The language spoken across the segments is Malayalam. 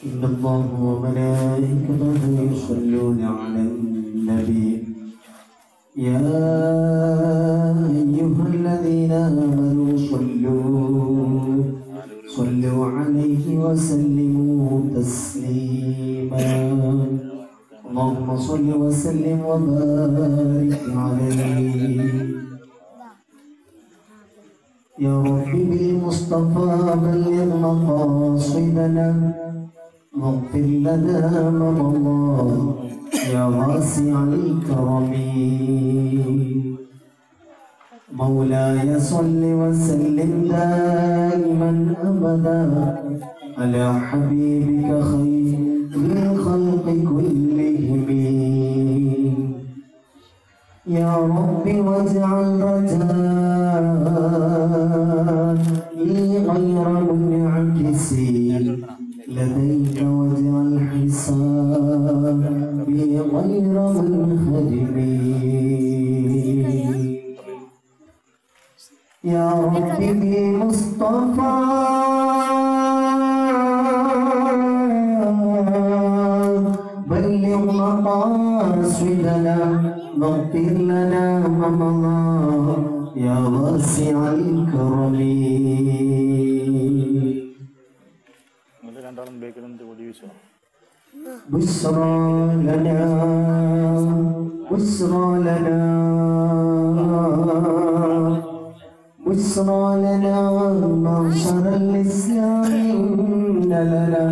إن الله وملائكته يصلون على النبي. يا أيها الذين آمنوا صلوا صلوا عليه وسلموا تسليما. اللهم صل وسلم وبارك عليه. يا رب بالمصطفى بلغ مقاصدنا واغفر لنا ما مضى يا واسع الكرم. مولاي صل وسلم دائما ابدا على حبيبك خير الخلق كلهم. يا رب واجعل رجائي غير منعكس. لديك واجعل حسابي غير منهدم. يا رب بمصطفى بلغ مقاصدنا واغفر لنا ما يا واسع الكرم. يسرا. بشرى لنا بشرى لنا. بشرى لنا معشر الإسلام. إن لنا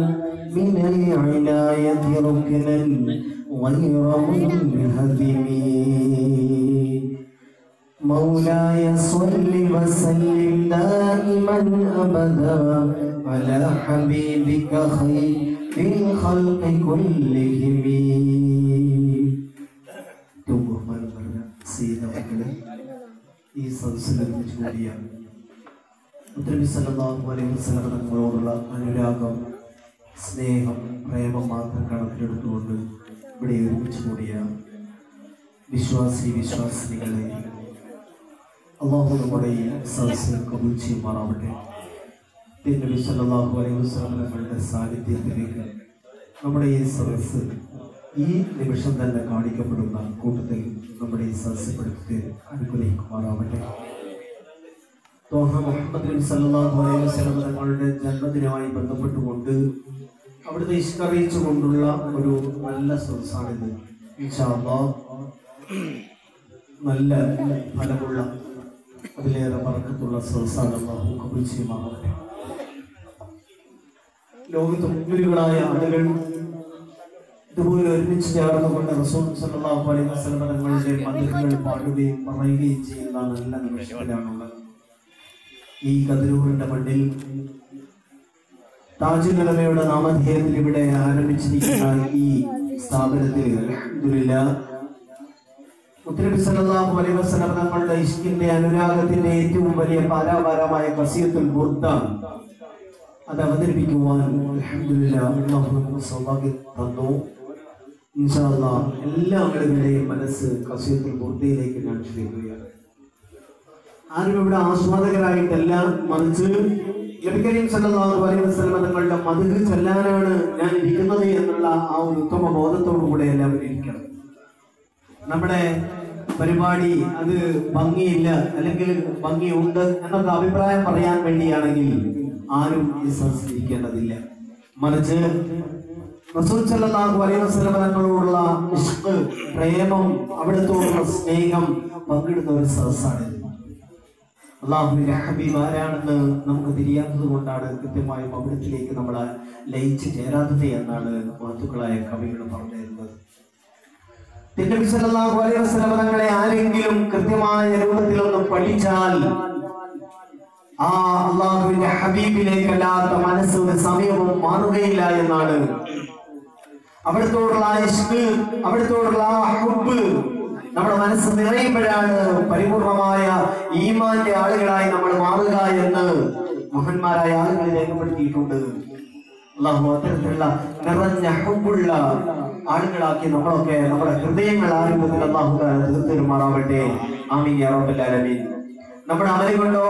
من العناية ركنا غير منهدم. مولاي صل وسلم دائما أبدا على حبيبك خير الخلق كلهم ഏറ്റവും ബഹുമാനം നിറഞ്ഞ സീതമക്കളെ ഈ സദസ്സിൽ ഒരുമിച്ച് കൂടിയ ഉത്തരവി സല്ലല്ലാഹു അലൈഹി വസല്ലം തങ്ങളോടുള്ള അനുരാഗം സ്നേഹം പ്രേമം മാത്രം കണക്കിലെടുത്തുകൊണ്ട് ഇവിടെ ഒരുമിച്ച് കൂടിയ വിശ്വാസി വിശ്വാസിനികളെ അള്ളാഹു നമ്മുടെ ഈ സദസ്സിൽ കബൂൽ ചെയ്യുമാറാവട്ടെ തിരുനബി സല്ലല്ലാഹു അലൈഹി വസല്ലം തങ്ങളുടെ സാന്നിധ്യത്തിലേക്ക് നമ്മുടെ ഈ സദസ്സ് ഈ നിമിഷം തന്നെ കാണിക്കപ്പെടുന്ന കൂട്ടത്തിൽ നമ്മുടെ ഈ സദസ്സപ്പെടുത്തി അനുഗ്രഹിക്കുമാറാവട്ടെ. തോഹ മുഹമ്മദ് നബി സല്ലല്ലാഹു അലൈഹി വസല്ലം തങ്ങളുടെ ജന്മദിനമായി ബന്ധപ്പെട്ടുകൊണ്ട് അവിടുത്തെ ഇഷ്കറിയിച്ചുകൊണ്ടുള്ള ഒരു നല്ല സദസ്സാണിത്. നല്ല ഫലമുള്ള അതിലേറെ പറക്കത്തുള്ള സദസ്സാണ് അള്ളാഹു കബൂൽ ചെയ്യുമാറാവട്ടെ. ലോകത്ത് മുമ്പിലുകളായ ആളുകൾ ഇതുപോലെ ഒരുമിച്ച് ചേർന്നുകൊണ്ട് റസൂൽ സല്ലല്ലാഹു അലൈഹി വസല്ലം തങ്ങളുടെ മധുരങ്ങൾ പാടുകയും പറയുകയും ചെയ്യുന്ന നല്ല നിമിഷത്തിലാണുള്ളത്. ഈ കതിരൂരിന്റെ മണ്ണിൽ താജുൽ ഉലമയുടെ നാമധേയത്തിൽ ഇവിടെ ആരംഭിച്ചിരിക്കുന്ന ഈ സ്ഥാപനത്തിൽ അൽഹംദുലില്ലാഹ് മുത്തനബി സല്ലല്ലാഹു അലൈഹി വസല്ലം തങ്ങളുടെ ഇഷ്കിന്റെ അനുരാഗത്തിന്റെ ഏറ്റവും വലിയ പാരാപാരമായ കസീയത്തുൽ ബുർദ അത് അവതരിപ്പിക്കുവാൻ തന്നു. ഇൻഷാ അല്ലാഹ് എല്ലാ മനസ്സ് കസീത്തിൽ പൂർത്തിയിലേക്ക് ഞാൻ ക്ഷണിക്കുകയാണ്. ആരും ഇവിടെ ആസ്വാദകരായിട്ടല്ല മറിച്ച് നബി കരീം സല്ലല്ലാഹു അലൈഹി തങ്ങളുടെ ചൊല്ലാനാണ് ഞാൻ ഇരിക്കുന്നത് എന്നുള്ള ആ ഒരു ഉത്തമ ബോധത്തോടു കൂടെ എല്ലാവരും ഇരിക്കണം. നമ്മുടെ പരിപാടി അത് ഭംഗിയില്ല അല്ലെങ്കിൽ ഭംഗിയുണ്ട് എന്നൊക്കെ അഭിപ്രായം പറയാൻ വേണ്ടിയാണെങ്കിൽ ആരും ഈ സംസ്കരിക്കേണ്ടതില്ല മറിച്ച് റസൂൽ സല്ലല്ലാഹു അലൈഹി തങ്ങളോടുള്ള ഇഷ്ക് പ്രേമം അവിടുത്തോടുള്ള സ്നേഹം പങ്കിടുന്ന ഒരു സദസ്സാണ് അള്ളാഹുവിന്റെ ഹബീബ് ആരാണെന്ന് നമുക്ക് തിരിയാത്തത് കൊണ്ടാണ് കൃത്യമായും അവിടത്തിലേക്ക് നമ്മൾ ലയിച്ച് ചേരാത്തത് എന്നാണ് മഹത്തുക്കളായ കവികൾ പറഞ്ഞിരുന്നത്. തിരുനബി സല്ലല്ലാഹു അലൈഹി ആരെങ്കിലും കൃത്യമായ രൂപത്തിലൊന്ന് പഠിച്ചാൽ ആ അള്ളാഹുവിന്റെ ഹബീബിലേക്കല്ലാത്ത മനസ്സ് ഒരു സമയവും മാറുകയില്ല എന്നാണ്. അവിടത്തോടുള്ള ആ ഇഷ്ക് അവിടത്തോടുള്ള ഹുബ് നമ്മുടെ മനസ്സ് നിറയുമ്പോഴാണ് പരിപൂർണമായ ഈമാന്റെ ആളുകളായി നമ്മൾ മാറുക എന്ന് മഹന്മാരായ ആളുകൾ രേഖപ്പെടുത്തിയിട്ടുണ്ട്. അള്ളാഹു അത്തരത്തിലുള്ള നിറഞ്ഞ ഹുബുള്ള ആളുകളാക്കി നമ്മളൊക്കെ നമ്മുടെ ഹൃദയങ്ങൾ ആരും അള്ളാഹു തീർത്തുമാറാവട്ടെ ആമീൻ യാ റബ്ബൽ ആലമീൻ. നമ്മുടെ അമലി കൊണ്ടോ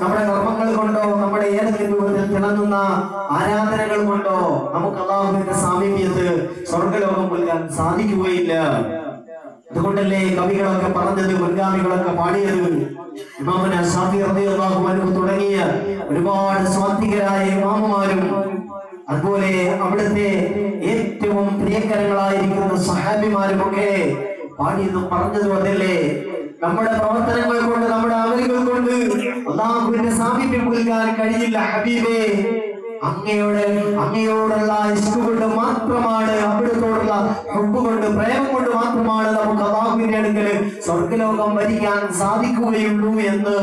നമ്മുടെ കർമ്മങ്ങൾ കൊണ്ടോ നമ്മുടെ ഏത് ഏതെങ്കിലും രൂപത്തിൽ തിളങ്ങുന്ന ആരാധനകൾ കൊണ്ടോ നമുക്ക് അള്ളാഹുവിന്റെ സാമീപ്യത്ത് സ്വർഗലോകം കൊല്ലാൻ സാധിക്കുകയില്ല. അതുകൊണ്ടല്ലേ കവികളൊക്കെ പറഞ്ഞത് മുൻഗാമികളൊക്കെ പാടിയത്? ഇമാമന റളിയല്ലാഹു അൻഹു തുടങ്ങിയ ഒരുപാട് സ്വാത്വികരായ ഇമാമുമാരും അതുപോലെ അവിടുത്തെ ഏറ്റവും പ്രിയങ്കരങ്ങളായിരിക്കുന്ന സഹാബിമാരും ഒക്കെ പാടിയതും പറഞ്ഞതും അതല്ലേ? നമ്മുടെ പ്രവർത്തനങ്ങൾ കൊണ്ട് നമ്മുടെ അമലുകൾ കൊണ്ട് അള്ളാഹുവിന്റെ സാമീപ്യം പുൽകാൻ കഴിയില്ല ഹബീബേ. അങ്ങയുടെ അങ്ങയോടുള്ള ഇഷ്ടുകൊണ്ട് മാത്രമാണ് അവിടത്തോടുള്ള ഹുബ് കൊണ്ട് പ്രേമം കൊണ്ട് മാത്രമാണ് നമുക്ക് അള്ളാഹുവിന്റെ അടുക്കൽ സ്വർഗലോകം വരിക്കാൻ സാധിക്കുകയുള്ളൂ എന്ന്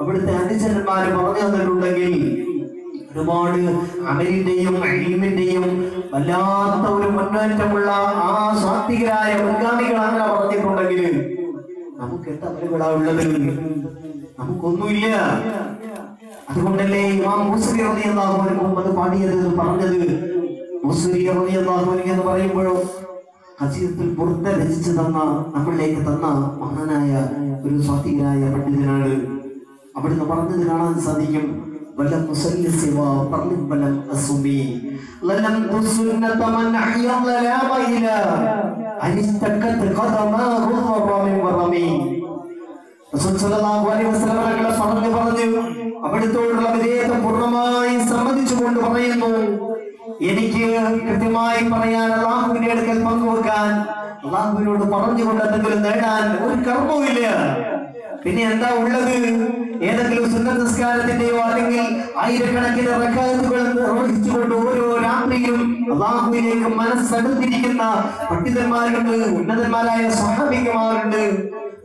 അവിടുത്തെ അനുചരന്മാര് പറഞ്ഞു തന്നിട്ടുണ്ടെങ്കിൽ ഒരുപാട് അമലിന്റെയും അഴിമിന്റെയും വല്ലാത്ത ഒരു മുന്നേറ്റമുള്ള ആ സാത്വികരായ മുൻഗാമികൾ അങ്ങനെ പറഞ്ഞിട്ടുണ്ടെങ്കിൽ നമുക്ക് എന്താ അമലുകളാ ഉള്ളത് നമുക്കൊന്നുമില്ല അതുകൊണ്ടല്ലേ ഇമാം മുസ്ലി റളിയല്ലാഹു അൻഹു അത് പാടിയത് പറഞ്ഞത് മുസ്ലി റളിയല്ലാഹു അൻഹു എന്ന് പറയുമ്പോഴോ ഹസീറത്തുൽ ബുർദ രചിച്ചു തന്ന നമ്മളിലേക്ക് തന്ന മഹാനായ ഒരു സ്വാത്വികനായ പണ്ഡിതനാണ് അവിടുന്ന് പറഞ്ഞത് കാണാൻ സാധിക്കും ولم أصلي سوى فرض ولم أصومي ظلمت سنة من أحيا الظلام إلى أن اشتكت قدماه الضر من ورمي റസൂൽ സല്ലല്ലാഹു അലൈഹി വസല്ലം തങ്ങളെ പറഞ്ഞു പറഞ്ഞു അവിടുത്തോടുള്ള വിധേയത്വം പൂർണ്ണമായി സമ്മതിച്ചുകൊണ്ട് പറയുന്നു എനിക്ക് കൃത്യമായി പറയാൻ അള്ളാഹുവിന്റെ അടുക്കൽ പങ്കുവെക്കാൻ അള്ളാഹുവിനോട് പറഞ്ഞുകൊണ്ട് എന്തെങ്കിലും നേടാൻ ഒരു കർമ്മവുമില്ല പിന്നെ എന്താ ഉള്ളത് ഏതെങ്കിലും സുന്നത നിസ്കാരത്തിന്റെയോ അല്ലെങ്കിൽ ആയിരക്കണക്കിന് റക്കാത്തുകൾ നിർവഹിച്ചുകൊണ്ട് ഓരോ രാത്രിയിലും അള്ളാഹുവിലേക്ക് മനസ്സടുത്തിരിക്കുന്ന പണ്ഡിതന്മാരുണ്ട് ഉന്നതന്മാരായ സ്വഹാബികമാരുണ്ട്.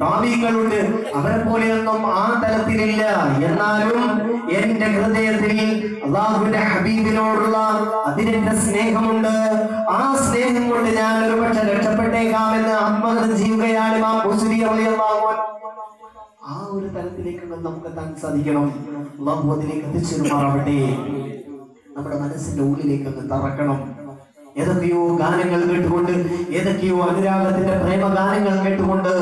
താപികളുണ്ട് അവരെ പോലെയൊന്നും ആ തലത്തിലില്ല. എന്നാലും എന്റെ ഹൃദയത്തിൽ അള്ളാഹുവിന്റെ ഹബീബിനോടുള്ള അതിന്റെ സ്നേഹമുണ്ട്. ആ സ്നേഹം കൊണ്ട് ഞാൻ ഒരു പക്ഷെ രക്ഷപ്പെട്ടേക്കാമെന്ന് ആത്മഹത്യ ചെയ്യുകയാണ്. ആ ഒരു തലത്തിലേക്ക് നമുക്ക് എത്താൻ സാധിക്കണം. അള്ളാഹു അതിലേക്ക് എത്തിച്ചേരുമാറാവട്ടെ നമ്മുടെ മനസ്സിന്റെ ഉള്ളിലേക്ക് ഒന്ന് തറക്കണം. ഏതൊക്കെയോ ഗാനങ്ങൾ കേട്ടുകൊണ്ട് ഏതൊക്കെയോ അനുരാഗത്തിന്റെ പ്രേമ ഗാനങ്ങൾ കേട്ടുകൊണ്ട്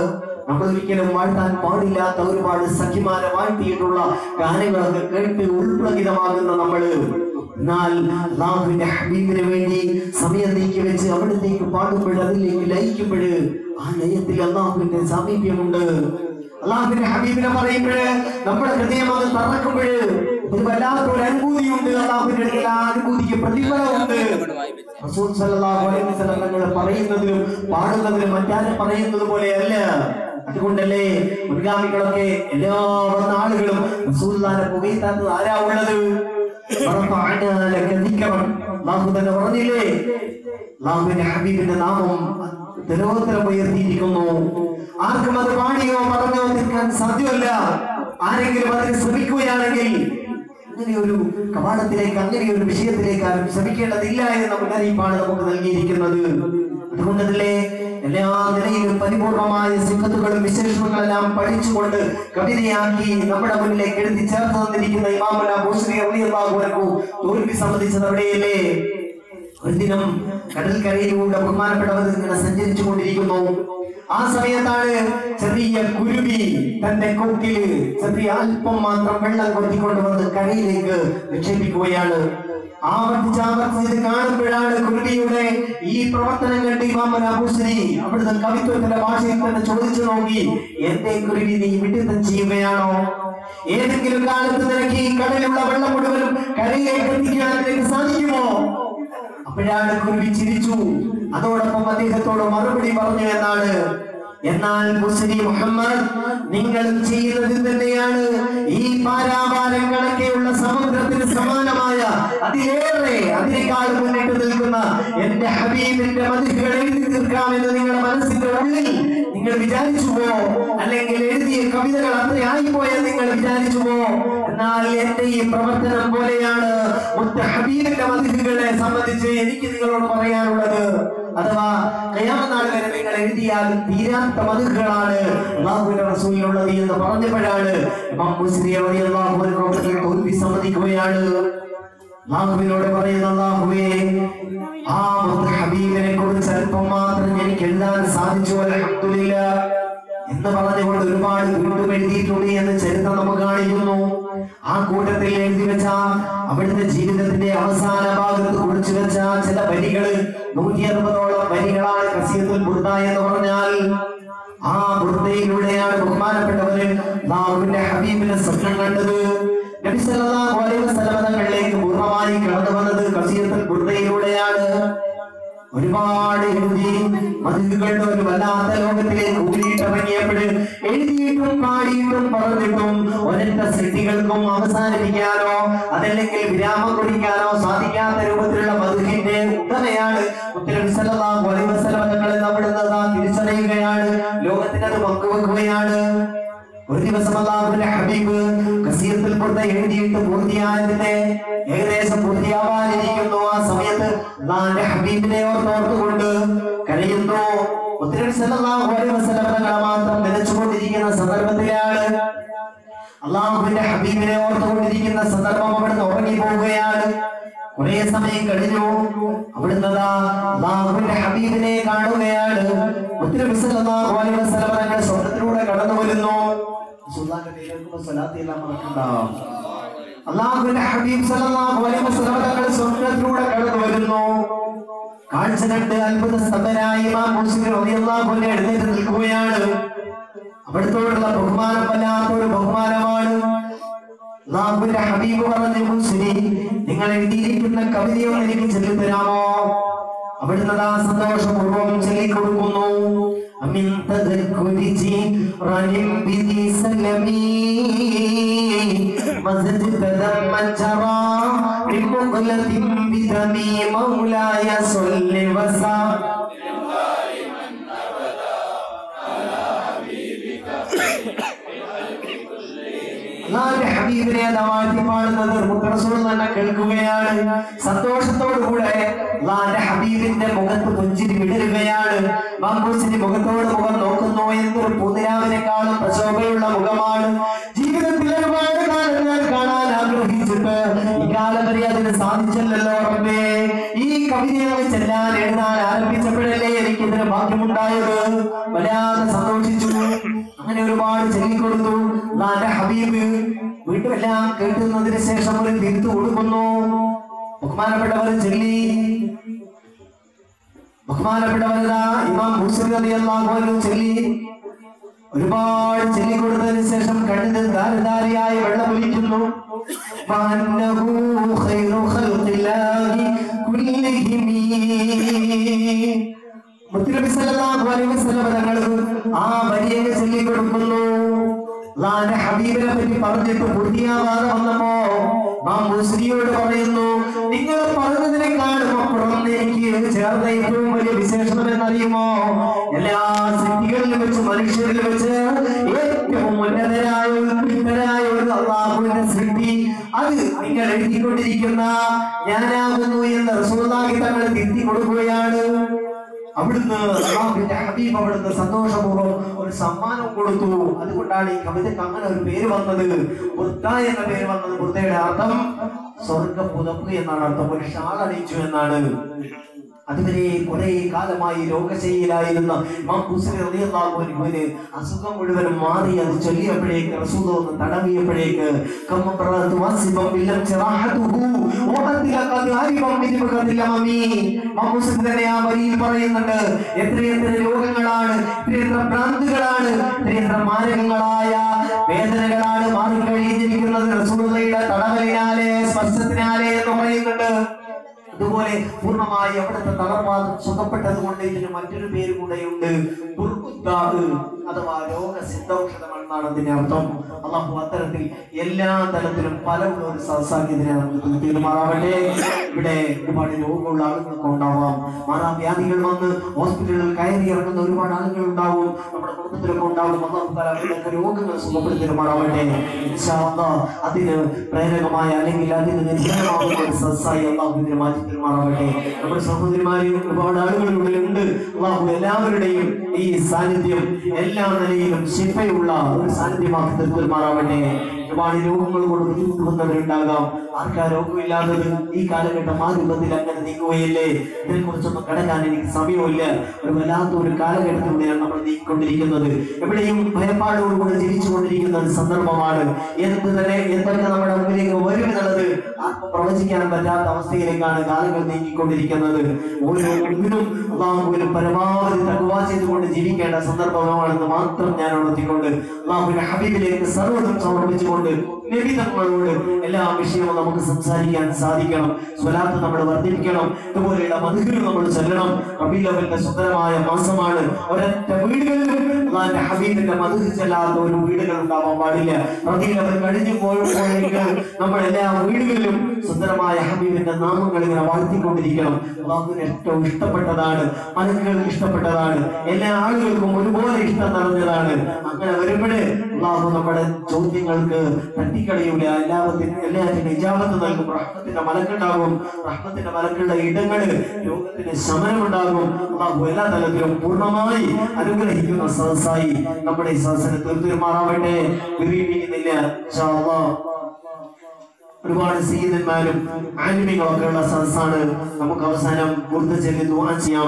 നമ്മൾ ഒരിക്കലും വാഴ്ത്താൻ പാടില്ലാത്ത ഒരുപാട് സഖിമാരെ വാഴ്ത്തിയിട്ടുള്ള ഗാനങ്ങളൊക്കെ കേട്ട് ഉൾപ്ലകിതമാകുന്ന നമ്മൾ എന്നാൽ ഹബീബിന് വേണ്ടി സമയം നീക്കി വെച്ച് അവിടത്തേക്ക് പാടുമ്പോൾ അതിലേക്ക് ലയിക്കുമ്പോൾ ആ ലയത്തിൽ അള്ളാഹുവിന്റെ സാമീപ്യമുണ്ട്. അള്ളാഹുവിന്റെ ഹബീബിനെ പറയുമ്പോൾ നമ്മുടെ ഹൃദയം അത് തറക്കുമ്പോൾ ഒരു വല്ലാത്ത ഒരു അനുഭൂതിയുണ്ട്. അള്ളാഹുവിന്റെ എല്ലാ അനുഭൂതിക്ക് പ്രതിഫലമുണ്ട്. റസൂൽ സല്ലല്ലാഹു അലൈഹി വസല്ലം തങ്ങൾ പറയുന്നതിലും പാടുന്നതിലും മറ്റാരും പറയുന്നത് പോലെയല്ല. അതുകൊണ്ടല്ലേ മുൻഗാമികളൊക്കെ എല്ലാ നാളുകളും റസൂലുള്ളാഹിനെ പുകയത്താത്തത് ആരാ ഉള്ളത്? ദിക്റൻ. തന്നെ പറഞ്ഞില്ലേ അള്ളാഹുവിന്റെ ഹബീബിന്റെ നാമം നിരന്തരം ഉയർത്തിയിരിക്കുന്നു. ആർക്കും അത് പാടിയോ പറഞ്ഞോ തീർക്കാൻ സാധ്യമല്ല. ആരെങ്കിലും അതിന് ശ്രമിക്കുകയാണെങ്കിൽ അങ്ങനെ ഒരു കവാടത്തിലേക്ക് അങ്ങനെ ഒരു വിഷയത്തിലേക്ക് ആരും ശ്രമിക്കേണ്ടതില്ല എന്ന മുന്നറിയിപ്പാണ് നമുക്ക് നൽകിയിരിക്കുന്നത്. അതുകൊണ്ടല്ലേ എല്ലാ നിലയിലും പരിപൂർണമായ സിഫത്തുകളും വിശേഷങ്ങളെല്ലാം പഠിച്ചുകൊണ്ട് കവിതയാക്കി നമ്മുടെ മുന്നിലേക്ക് എഴുതി ചേർത്ത് തന്നിരിക്കുന്ന ഇമാമന ഭൂഷണി റളിയല്ലാഹു അൻഹു തോൽവി സംബന്ധിച്ചത് അവിടെയല്ലേ ഒരു ദിനം കടൽക്കരയിലൂടെ ബഹുമാനപ്പെട്ടവർ ഇങ്ങനെ സഞ്ചരിച്ചു കൊണ്ടിരിക്കുന്നു ആ സമയത്താണ് ചെറിയ കുരുവി തന്റെ കൊക്കിൽ ചെറിയ അല്പം മാത്രം വെള്ളം കൊത്തിക്കൊണ്ട് വന്ന് കരയിലേക്ക് നിക്ഷേപിക്കുകയാണ്. ആവർത്തിച്ച് ആവർത്തിച്ച് കാണുമ്പോഴാണ് കുരുവിയുടെ ഈ പ്രവർത്തനം കണ്ടി ഇമാമൻ അബൂശ്രീ അവിടുത്തെ കവിത്വത്തിന്റെ ഭാഷയിൽ തന്നെ ചോദിച്ചു നോക്കി എന്റെ കുരുവി നീ വിഡിത്തം ചെയ്യുകയാണോ? ഏതെങ്കിലും കാലത്ത് നിനക്ക് ഈ കടലിലുള്ള വെള്ളം മുഴുവനും കരയിലേക്ക് എത്തിക്കാൻ നിനക്ക് സാധിക്കുമോ? അപ്പോഴാണ് കുരുവി ചിരിച്ചു അതോടൊപ്പം അദ്ദേഹത്തോട് മറുപടി പറഞ്ഞു എന്നാണ് എന്നാൽ മുസ്ലിം മുഹമ്മദ് നിങ്ങൾ ചെയ്യുന്നത് തന്നെയാണ്. ഈ പാരാപാരം കണക്കെയുള്ള സമുദ്രത്തിന് സമാനമായ അതിലേറെ അതിനേക്കാൾ മുന്നിട്ട് നിൽക്കുന്ന എന്റെ ഹബീബിന്റെ മതിലുകൾ എഴുതി തീർക്കാമെന്ന് നിങ്ങളുടെ മനസ്സിന്റെ ഉള്ളിൽ നിങ്ങൾ വിചാരിച്ചുവോ? അല്ലെങ്കിൽ എഴുതിയ കവിതകൾ അത്രയായിപ്പോയെന്ന് നിങ്ങൾ വിചാരിച്ചുവോ? എന്നാൽ എന്റെ ഈ പ്രവർത്തനം പോലെയാണ് മുത്ത ഹബീബിന്റെ മതിലുകളെ സംബന്ധിച്ച് എനിക്ക് നിങ്ങളോട് പറയാനുള്ളത്. അഥവാ കയാമനാൾ വരെ നിങ്ങൾ എഴുതിയാലും തീരാത്ത മതുകളാണ് അള്ളാഹുവിന്റെ റസൂലിനുള്ളത് എന്ന് പറഞ്ഞപ്പോഴാണ് തോൽവി സമ്മതിക്കുകയാണ്. അള്ളാഹുവിനോട് പറയുന്ന അള്ളാഹുവേ ആ ഹബീബിനെ കുറിച്ച് അല്പം മാത്രം എനിക്ക് എല്ലാം സാധിച്ചു. അലഹമില്ല എന്ന് പറഞ്ഞുകൊണ്ട് ഒരുപാട് വീണ്ടും എഴുതിയിട്ടുണ്ട് എന്ന് ചരിത്രം നമുക്ക് കാണിക്കുന്നു. ആ കൂട്ടത്തിൽ എഴുതി വെച്ച അവിടുത്തെ ജീവിതത്തിന്റെ അവസാന ഭാഗത്ത് കുറിച്ചു വെച്ച ചില വരികൾ നൂറ്റി അറുപതോളം വരികളാണ് കസീത്തുൽ ബുദ്ധ എന്ന് പറഞ്ഞാൽ. ആ ബുദ്ധയിലൂടെയാണ് ബഹുമാനപ്പെട്ടവര് നാവിന്റെ ഹബീബിനെ സ്വപ്നം കണ്ടത്. നബി സല്ലല്ലാഹു അലൈഹി വസല്ലം തങ്ങളിലേക്ക് പൂർണമായി കടന്നു വന്നത് കസീത്തുൽ ബുർദയിലൂടെയാണ്. ഒരുപാട് എഴുതി മതിലുകളുടെ ഒരു വല്ലാത്ത ലോകത്തിലേക്ക് ഊരിയിട്ടിറങ്ങിയപ്പോൾ എഴുതിയിട്ടും പാടിയിട്ടും പറഞ്ഞിട്ടും ഒരൊറ്റ സൃഷ്ടികൾക്കും അവസാനിപ്പിക്കാനോ അതല്ലെങ്കിൽ വിരാമം കുറിക്കാനോ സാധിക്കാത്ത രൂപത്തിലുള്ള മധുഹിന്റെ ഉടമയാണ് ഉത്തരവിസലതാ സല്ലല്ലാഹു അലൈഹി വസല്ലം തങ്ങളെ അവിടുന്ന് നാം തിരിച്ചറിയുകയാണ്. ലോകത്തിനത് പങ്കുവെക്കുകയാണ്. ഒരു ദിവസം അള്ളാഹുവിന്റെ ഹബീബ് കസീറത്തിൽ കൊടുത്ത എഴുതിയിട്ട് പൂർത്തിയായതിന്റെ ഏകദേശം പൂർത്തിയാവാനിരിക്കുന്നു. ആ സമയത്ത് അള്ളാഹിന്റെ ഹബീബിനെ ഓർത്തോർത്തുകൊണ്ട് കഴിയുന്നു തങ്ങളെ മാത്രം നിലച്ചുകൊണ്ടിരിക്കുന്ന സന്ദർഭത്തിലാണ് അള്ളാഹുവിന്റെ ഹബീബിനെ ഓർത്തുകൊണ്ടിരിക്കുന്ന സന്ദർഭം അവിടുന്ന് ഉറങ്ങി പോവുകയാണ്. കുറെ സമയം കഴിഞ്ഞു. അവിടുന്ന് ഹബീബിനെ കാണുകയാണ്. വസല്ലം തങ്ങൾ കടന്നു വരുന്നു. അള്ളാഹുവിന്റെ ഹബീബ് തങ്ങൾ കടന്നു വരുന്നു. നിൽക്കുകയാണ്. അവിടുത്തോടുള്ള ബഹുമാനം വല്ലാത്തൊരു ബഹുമാനമാണ്. അള്ളാഹുവിന്റെ ഹബീബ് മുസ്ലിം നിങ്ങൾ എഴുതിയിരിക്കുന്ന കവിതയും എനിക്ക് ചൊല്ലിത്തരാമോ അവിടുന്ന് ആ സന്തോഷപൂർവം ചൊല്ലിക്കൊടുക്കുന്നു അമിൻ തദക്കുരി ജിറാനിൻ ബിദി സലമി. മസ്ജിദ് തദമ്മൻ ജറാ ബിമുഖലത്തിൻ ബിദമി മൗലായ സ്വല്ലി വസാ. അള്ളാഹുവിന്റെ ഹബീബിനെ വാഴ്ത്തി പാടുന്നത് മുത്തറസൂൽ തന്നെ കേൾക്കുകയാണ്. സന്തോഷത്തോടുകൂടെ അള്ളാന്റെ ഹബീബിന്റെ മുഖത്ത് പുഞ്ചിരി വിടരുകയാണ്. മങ്കൂസിന്റെ മുഖത്തോട് മുഖം നോക്കുന്നു എന്നൊരു പുതിരാവിനെക്കാളും പ്രശോഭയുള്ള മുഖമാണ്. ജീവിതത്തിൽ ഒരുപാട് കാലം ഞാൻ കാണാൻ ആഗ്രഹിച്ചിട്ട് ഈ കാലം വരെ അതിന് സാധിച്ചല്ലോ റബ്ബേ ഈ കവിതയെ ചെല്ലാൻ എഴുതാൻ ആരംഭിച്ചപ്പോഴല്ലേ എനിക്ക് ഇതിന് ഭാഗ്യമുണ്ടായത്? വല്ലാതെ സന്തോഷിച്ചു. അങ്ങനെ ഒരുപാട് ചൊല്ലിക്കൊടുത്തു. അള്ളാന്റെ ഹബീബ് വീണ്ടുമെല്ലാം കേട്ടുന്നതിന് ശേഷം ഒരു തിരുത്തു കൊടുക്കുന്നു. ബഹുമാനപ്പെട്ടവർ ചൊല്ലി. ബഹുമാനപ്പെട്ടവരതാ ഇമാം മുസ്ലിം അൻഹു ചൊല്ലി. ഒരുപാട് ചൊല്ലിക്കൊടുത്തതിന് ശേഷം കണ്ണിന് ധാരധാരിയായി വെള്ളമൊലിക്കുന്നു വഅന്നഹു ഖൈറു ഖൽഖില്ലാഹി കുല്ലിഹിം മുത്തുനബി സല്ലല്ലാഹു അലൈഹി വസല്ലം തങ്ങൾ ആ വരിയെ അള്ളാന്റെ ഹബീബിനെ പറ്റി പറഞ്ഞിട്ട് പൂർത്തിയാവാതെ വന്നപ്പോ ആ പറയുന്നു നിങ്ങൾ പറഞ്ഞതിനെക്കാളും അപ്പുറം എനിക്ക് ചേർന്ന ഏറ്റവും വലിയ വിശേഷണം എന്നറിയുമോ? എല്ലാ സിദ്ധികളിലും വെച്ച് മനുഷ്യരിൽ വെച്ച് ഏറ്റവും ഉന്നതനായ ഉന്നതരായ ഒരു അള്ളാഹുവിന്റെ സൃഷ്ടി അത് നിങ്ങൾ എഴുതിക്കൊണ്ടിരിക്കുന്ന ഞാനാകുന്നു എന്ന് റസൂലുള്ളാഹി തങ്ങൾ തിരുത്തി കൊടുക്കുകയാണ്. അവിടുന്ന് അള്ളാഹുവിന്റെ ഹബീബ് അവിടുന്ന് സന്തോഷപൂർവം ഒരു സമ്മാനം കൊടുത്തു. അതുകൊണ്ടാണ് ഈ കവിതയ്ക്ക് അങ്ങനെ ഒരു പേര് വന്നത്. ബുദ്ധ എന്ന പേര് വന്നത്. ബുദ്ധയുടെ അർത്ഥം സ്വർഗം പുതപ്പ് എന്നാണ് അർത്ഥം. ഒരു ഷാൾ അണിയിച്ചു എന്നാണ്. അതുവരെ കുറെ കാലമായി രോഗശൈലിയിലായിരുന്ന അൻഹുവിന് അസുഖം മുഴുവൻ മാറി അത് ചൊല്ലിയപ്പോഴേക്ക് റസൂൽ ഒന്ന് തടവിയപ്പോഴേക്ക് പറയുന്നുണ്ട് എത്രയെത്ര രോഗങ്ങളാണ് എത്രയെത്ര ഭ്രാന്തുകളാണ് എത്രയെത്ര മാരകങ്ങളായ വേദനകളാണ് മാറിക്കഴിഞ്ഞിരിക്കുന്നത് റസൂലുള്ളയുടെ തടവലിനാലെ സ്പർശത്തിനാലെ എന്ന് പറയുന്നുണ്ട്. അതുപോലെ പൂർണമായി അവിടുത്തെ തളർവാദം സുഖപ്പെട്ടത് കൊണ്ട് ഇതിന് മറ്റൊരു പേര് കൂടെയുണ്ട്. അഥവാ എന്നാണ് അതിന്റെ അർത്ഥം. അള്ളാഹു അത്തരത്തിൽ എല്ലാ തലത്തിലും പല ഒരു സദസ്സാക്കി ഇതിനെ നമുക്ക് തീരുമാറാവട്ടെ ഇവിടെ ഒരുപാട് രോഗമുള്ള ആളുകളൊക്കെ ഉണ്ടാവാം. മാറാവ്യാധികൾ വന്ന് ഹോസ്പിറ്റലുകൾ കയറി ഇറങ്ങുന്ന ഒരുപാട് ആളുകൾ ഉണ്ടാവും. നമ്മുടെ കുടുംബത്തിലൊക്കെ ഉണ്ടാവും. അള്ളാഹു രോഗങ്ങൾ സുഖപ്പെടുത്തി തീരുമാറാവട്ടെ ഇൻഷാ അല്ലാഹ്. അതിന് പ്രേരകമായ അല്ലെങ്കിൽ അതിന് നിശ്ചയമാകുന്ന ഒരു സദസ്സായി അള്ളാഹു മാറ്റി തീരുമാറാവട്ടെ നമ്മുടെ സഹോദരിമാരും ഒരുപാട് ആളുകളുടെ ഉണ്ട് എല്ലാവരുടെയും ഈ സാന്നിധ്യം എല്ലാ നിലയിലും ശിഫയുള്ള ഒരു സാന്നിധ്യമാക്കി തീർമാറാവട്ടെ ഒരുപാട് രോഗങ്ങൾ കൊണ്ട് ബുദ്ധിമുട്ടുന്നവരുണ്ടാകാം ആർക്കാ രോഗമില്ലാത്തത് ഈ കാലഘട്ടം ആ രൂപത്തിൽ അങ്ങനെ നീങ്ങുകയില്ലേ? ഇതിനെക്കുറിച്ചൊന്നും കടക്കാൻ എനിക്ക് സമയമില്ല. ഒരു വല്ലാത്ത ഒരു കാലഘട്ടത്തിലൂടെയാണ് നമ്മൾ നീങ്ങിക്കൊണ്ടിരിക്കുന്നത്. എവിടെയും ഭയപ്പാടോടുകൂടി ജീവിച്ചുകൊണ്ടിരിക്കുന്ന ഒരു സന്ദർഭമാണ്. എന്ത് തന്നെ എന്തൊക്കെ നമ്മുടെ മുമ്പിലേക്ക് വരും എന്നുള്ളത് ആർക്കും പ്രവചിക്കാൻ പറ്റാത്ത അവസ്ഥയിലേക്കാണ് കാലങ്ങൾ നീങ്ങിക്കൊണ്ടിരിക്കുന്നത്. ഓരോ ഒന്നിനും അള്ളാഹുവിനും പരമാവധി തകവാ ചെയ്തുകൊണ്ട് ജീവിക്കേണ്ട സന്ദർഭമാണെന്ന് മാത്രം ഞാൻ ഉണർത്തിക്കൊണ്ട് അള്ളാഹുവിന്റെ ഹബീബിലേക്ക് സർവതും സമർപ്പിച്ചുകൊണ്ട് これで。നബി തങ്ങളോട് എല്ലാ വിഷയവും നമുക്ക് സംസാരിക്കാൻ സാധിക്കണം. സ്വലാത്ത് നമ്മൾ വർദ്ധിപ്പിക്കണം. ഇതുപോലെയുള്ള മധുരം നമ്മൾ ചെല്ലണം. റബീലവന്റെ സുന്ദരമായ മാസമാണ്. ഒരൊറ്റ വീടുകളിലും അള്ളാന്റെ ഹബീബിന്റെ മധുര ചെല്ലാത്ത ഒരു വീടുകൾ ഉണ്ടാവാൻ പാടില്ല. റബീലവൻ കഴിഞ്ഞു പോയപ്പോഴേക്ക് നമ്മൾ എല്ലാ വീടുകളിലും സുന്ദരമായ ഹബീബിന്റെ നാമങ്ങൾ ഇങ്ങനെ വാഴ്ത്തിക്കൊണ്ടിരിക്കണം. അള്ളാഹുവിന് ഏറ്റവും ഇഷ്ടപ്പെട്ടതാണ്. മലക്കുകൾക്ക് ഇഷ്ടപ്പെട്ടതാണ്. എല്ലാ ആളുകൾക്കും ഒരുപോലെ ഇഷ്ടം നിറഞ്ഞതാണ്. അങ്ങനെ വരുമ്പോഴേ അള്ളാഹു നമ്മുടെ ചോദ്യങ്ങൾക്ക് തട്ടിക്കളയൂല എല്ലാത്തിനും എല്ലാത്തിനും ഇജാബത്ത് നൽകും റഹ്മത്തിന്റെ മലക്കുണ്ടാകും. റഹ്മത്തിന്റെ മലക്കുള്ള ഇടങ്ങളിൽ രോഗത്തിന് ശമനമുണ്ടാകും. അള്ളാഹു എല്ലാ തലത്തിലും പൂർണമായി അനുഗ്രഹിക്കുന്ന സദസ്സായി നമ്മുടെ ഈ സദസ്സിനെ തീർത്തുമാറാവട്ടെ വിരീപിക്കുന്നില്ല. ഒരുപാട് സീതന്മാരും ആനിമികളൊക്കെ ഉള്ള സദസ്സാണ്. നമുക്ക് അവസാനം കൂടുതൽ ചെല്ലി ദുആ ചെയ്യാം.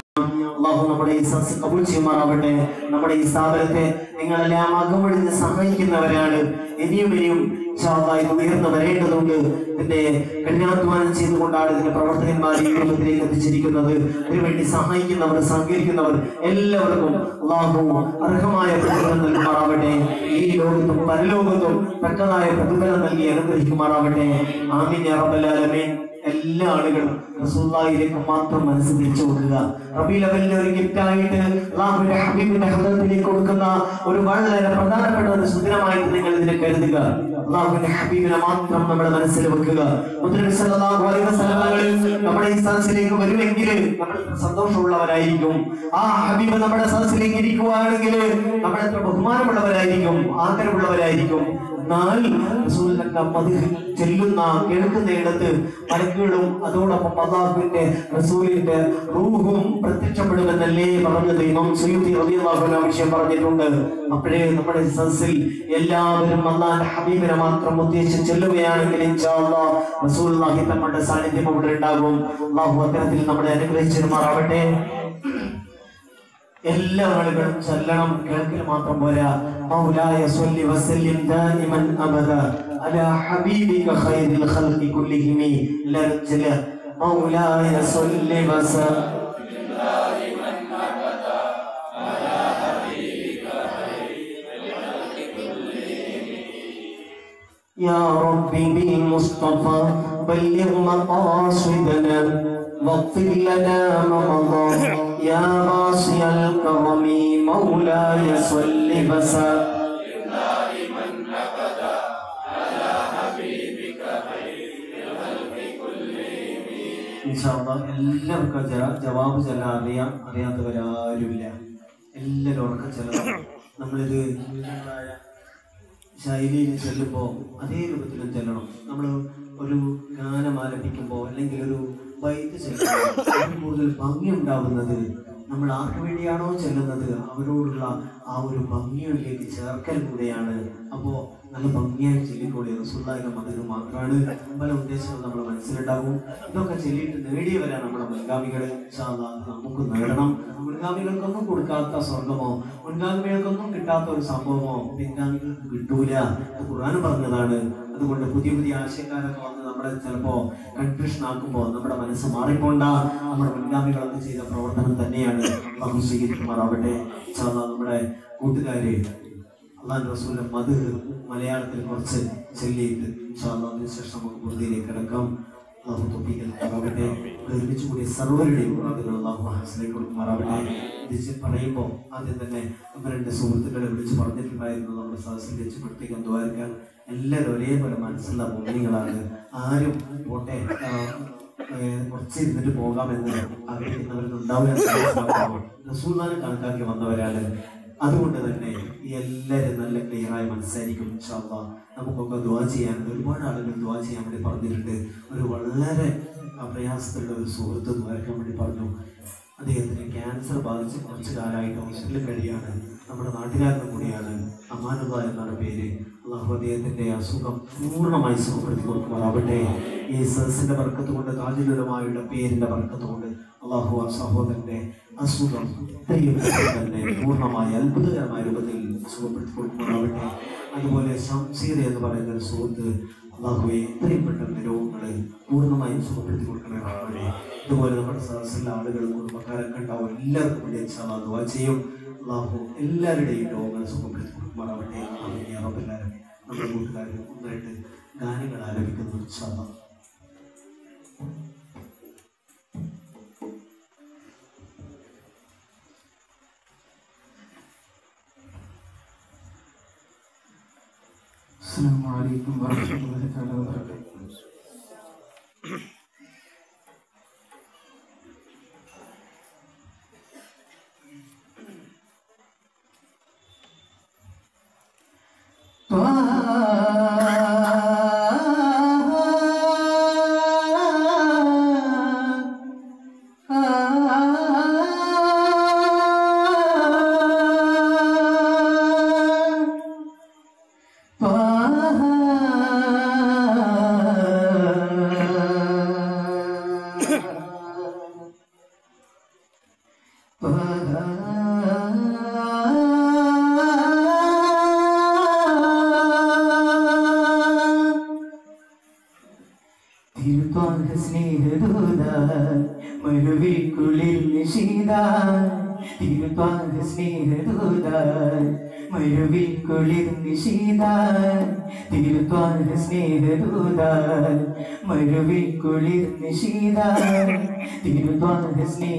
അള്ളാഹു നമ്മുടെ ഈ സദസ് കബൂൽ ചെയ്യുമാറാവട്ടെ. നമ്മുടെ ഈ സ്ഥാപനത്തെ നിങ്ങളെല്ലാം അകമൊഴിഞ്ഞ് സഹായിക്കുന്നവരാണ്. ഇനിയും ഇനിയും ഇത് ഉയർന്നു വരേണ്ടതുണ്ട്. എന്നെ കഠിനാധ്വാനം ചെയ്തുകൊണ്ടാണ് ഇതിന്റെ പ്രവർത്തകന്മാർ ഈ രൂപത്തിലേക്ക് എത്തിച്ചിരിക്കുന്നത്. ഇതിനുവേണ്ടി സഹായിക്കുന്നവർ സഹകരിക്കുന്നവർ എല്ലാവർക്കും അള്ളാഹു അർഹമായ പ്രതിഫലം നൽകുമാറാവട്ടെ. ഈ ലോകത്തും പരലോകത്തും തക്കതായ പ്രതിഫലം നൽകി അനുഗ്രഹിക്കുമാറാവട്ടെ. ആമീൻ റബ്ബൽ എല്ലാ ആളുകളും റസൂല്ലായിലേക്ക് മാത്രം മനസ്സ് തിരിച്ചു കൊടുക്കുക. റബീൽ അവലിന്റെ ഒരു ഗിഫ്റ്റ് ആയിട്ട് അള്ളാഹുവിന്റെ ഹബീബിന്റെ ഹൃദയത്തിലേക്ക് കൊടുക്കുന്ന ഒരു വളരെ പ്രധാനപ്പെട്ട ഒരു സുദിനമായിട്ട് നിങ്ങൾ ഇതിനെ കരുതുക. അള്ളാഹുവിന്റെ ഹബീബിനെ മാത്രം നമ്മുടെ മനസ്സിൽ വെക്കുക. നമ്മുടെ ഈ സദസ്സിലേക്ക് വരുമെങ്കിൽ നമ്മൾ സന്തോഷമുള്ളവരായിരിക്കും. ആ ഹബീബ് നമ്മുടെ സദസ്സിലേക്ക് ഇരിക്കുവാണെങ്കിൽ നമ്മൾ ബഹുമാനമുള്ളവരായിരിക്കും ആദരവുള്ളവരായിരിക്കും. മദിഹ് ചെല്ലുന്ന കേൾക്കുന്ന ഇടത്ത് മലക്കുകളും അതോടൊപ്പം അള്ളാഹുവിന്റെ റസൂലിന്റെ റൂഹും പ്രത്യക്ഷപ്പെടുമെന്നല്ലേ പറഞ്ഞത് ഇമാം സുയൂത്തി ആ വിഷയം പറഞ്ഞിട്ടുണ്ട്. അപ്പോഴേ നമ്മുടെ സദസ്സിൽ എല്ലാവരും അള്ളാഹിന്റെ ഹബീബിനെ മാത്രം ഉദ്ദേശിച്ച് ചെല്ലുകയാണെങ്കിൽ റസൂലുള്ളാഹി തങ്ങളുടെ സാന്നിധ്യം അവിടെ ഉണ്ടാകും. അള്ളാഹു അത്തരത്തിൽ നമ്മളെ അനുഗ്രഹിച്ചിരുമാറാവട്ടെ. എല്ലാ ആളുകളും ചൊല്ലണം കേൾക്കൽ മാത്രം പോരാ മൗലായ സ്വല്ലി വസല്ലിം ദായിമൻ അബദ അലാ ഹബീബിക ഖൈറിൽ ഖൽഖി കുല്ലിഹിം എല്ലാവരും ചൊല്ലുക മൗലായ സ്വല്ലി വസ يا ربي بالمصطفى بلغ مقاصدنا واغفر لنا ما مضى يا باصي الكرم مولاي صل وسلم ഇൻഷാല്ലാ എല്ലാവർക്കും ജ- ജവാബ് ചെല്ലാൻ അറിയാം അറിയാത്തവരാരുമില്ല എല്ലാവരും ഉറക്കം ചെല്ലണം നമ്മളിത് വിവിധങ്ങളായ ശൈലിയിൽ ചെല്ലുമ്പോൾ അതേ രൂപത്തിലും ചെല്ലണം നമ്മൾ ഒരു ഗാനം ആലപിക്കുമ്പോൾ അല്ലെങ്കിൽ ഒരു വൈദ്യ ചെല്ലുന്നത് കൂടുതൽ ഭംഗി ഉണ്ടാവുന്നത് നമ്മൾ ആർക്ക് വേണ്ടിയാണോ ചെല്ലുന്നത്? അവരോടുള്ള ആ ഒരു ഭംഗിയിലേക്ക് ചേർക്കൽ കൂടെയാണ്. അപ്പോൾ നല്ല ഭംഗിയായി ചൊല്ലിക്കൂടി റസുല്ലായുടെ മതിന് മാത്രമാണ് പല ഉദ്ദേശങ്ങൾ നമ്മുടെ മനസ്സിലുണ്ടാകും ഇതൊക്കെ ചെല്ലിയിട്ട് നേടിയവരാണ് നമ്മുടെ മുൻഗാമികൾ. ഇൻഷാ നമുക്ക് നേടണം. മുൻഗാമികൾക്കൊന്നും കൊടുക്കാത്ത സ്വർഗമോ മുൻഗാമികൾക്കൊന്നും കിട്ടാത്ത ഒരു സംഭവമോ പിൻഗാമികൾക്ക് കിട്ടൂല. ഖുർആൻ പറഞ്ഞതാണ്. അതുകൊണ്ട് പുതിയ പുതിയ ആശയക്കാരൊക്കെ നമ്മളെ ചിലപ്പോ കൺഫ്യൂഷൻ ആക്കുമ്പോൾ നമ്മുടെ മനസ്സ് മാറിപ്പോണ്ട. നമ്മുടെ മുൻഗാമികളൊക്കെ ചെയ്ത പ്രവർത്തനം തന്നെയാണ് അള്ളാഹു സ്വീകരിക്കുമാറാവട്ടെ നമ്മുടെ കൂട്ടുകാര് അള്ളാൻ മധു മലയാളത്തിൽ കുറച്ച് ചൊല്ലിയിട്ട് അതിനുശേഷം നമുക്ക് പുറത്തിലേക്ക് കിടക്കാം. ഒരുമിച്ച് കൂടിയ സർവരുടെയും പറയുമ്പോൾ ആദ്യം തന്നെ അവരുടെ സുഹൃത്തുക്കളെ വിളിച്ച് പറഞ്ഞിട്ടുണ്ടായിരുന്നു. നമ്മുടെ സദസ്സിൽ വെച്ച് പ്രത്യേകം ദ്വാരക്കാൻ എല്ലാവരും ഒരേപോലെ മനസ്സുള്ള ഭൂമികളാണ് ആരും പോട്ടെ കുറച്ച് ഇരുന്നിട്ട് പോകാമെന്ന് ആഗ്രഹിക്കുന്നവരുണ്ടാവില്ല. റസൂൽമാനെ കണക്കാക്കി വന്നവരാണ്. അതുകൊണ്ട് തന്നെ എല്ലാവരും നല്ല ക്ലിയറായി മനസ്സായിരിക്കും ഇൻഷാല്ല നമുക്കൊക്കെ ദ്വാ ചെയ്യാൻ ഒരുപാട് ആളുകൾ ദ്വാ ചെയ്യാൻ വേണ്ടി പറഞ്ഞിട്ടുണ്ട്. ഒരു വളരെ പ്രയാസത്തിലുള്ള ഒരു സുഹൃത്ത് ദ്വാരക്കാൻ വേണ്ടി പറഞ്ഞു. അദ്ദേഹത്തിന് ക്യാൻസർ ബാധിച്ച് കുറച്ച് കാലമായിട്ട് ഹോസ്പിറ്റലിൽ കഴിയാണ്. നമ്മുടെ നാട്ടുകാരനും കൂടിയാണ്. അമാനുബ എന്നാണ് പേര്. അള്ളാഹു അദ്ദേഹത്തിന്റെ അസുഖം പൂർണമായി സുഖപ്പെടുത്തി കൊടുക്കുമാറാവട്ടെ ഈ സദസ്സിന്റെ വർക്കത്തുകൊണ്ട് കൊണ്ട് പേരിന്റെ വർക്കത്തുകൊണ്ട് അള്ളാഹു ആ സഹോദരന്റെ അസുഖം തന്നെ പൂർണമായ അത്ഭുതകരമായ രൂപത്തിൽ സുഖപ്പെടുത്തി അതുപോലെ സംസീത എന്ന് പറയുന്ന ഒരു സുഹൃത്ത് അള്ളാഹുവെ ഇത്രയും പെട്ടെന്ന് രോഗങ്ങളെ പൂർണമായും സുഖപ്പെടുത്തി കൊടുക്കണേ ഇതുപോലെ നമ്മുടെ സദസ്സിലെ ആളുകൾ കുടുംബക്കാരെ ഉണ്ടാവും. എല്ലാവർക്കും വേണ്ടി അച്ഛാ ദുവാ ചെയ്യും. അള്ളാഹു എല്ലാവരുടെയും രോഗങ്ങൾ സുഖപ്പെടുത്തി കൊടുക്കുമാറാവട്ടെ അങ്ങനെ റബ്ബെല്ലാവരും നമ്മുടെ കൂട്ടുകാരും ഒന്നായിട്ട് ഗാനങ്ങൾ ആരംഭിക്കുന്ന ഉത്സാഹം السلام عليكم ورحمة الله تعالى وبركاته طه his name.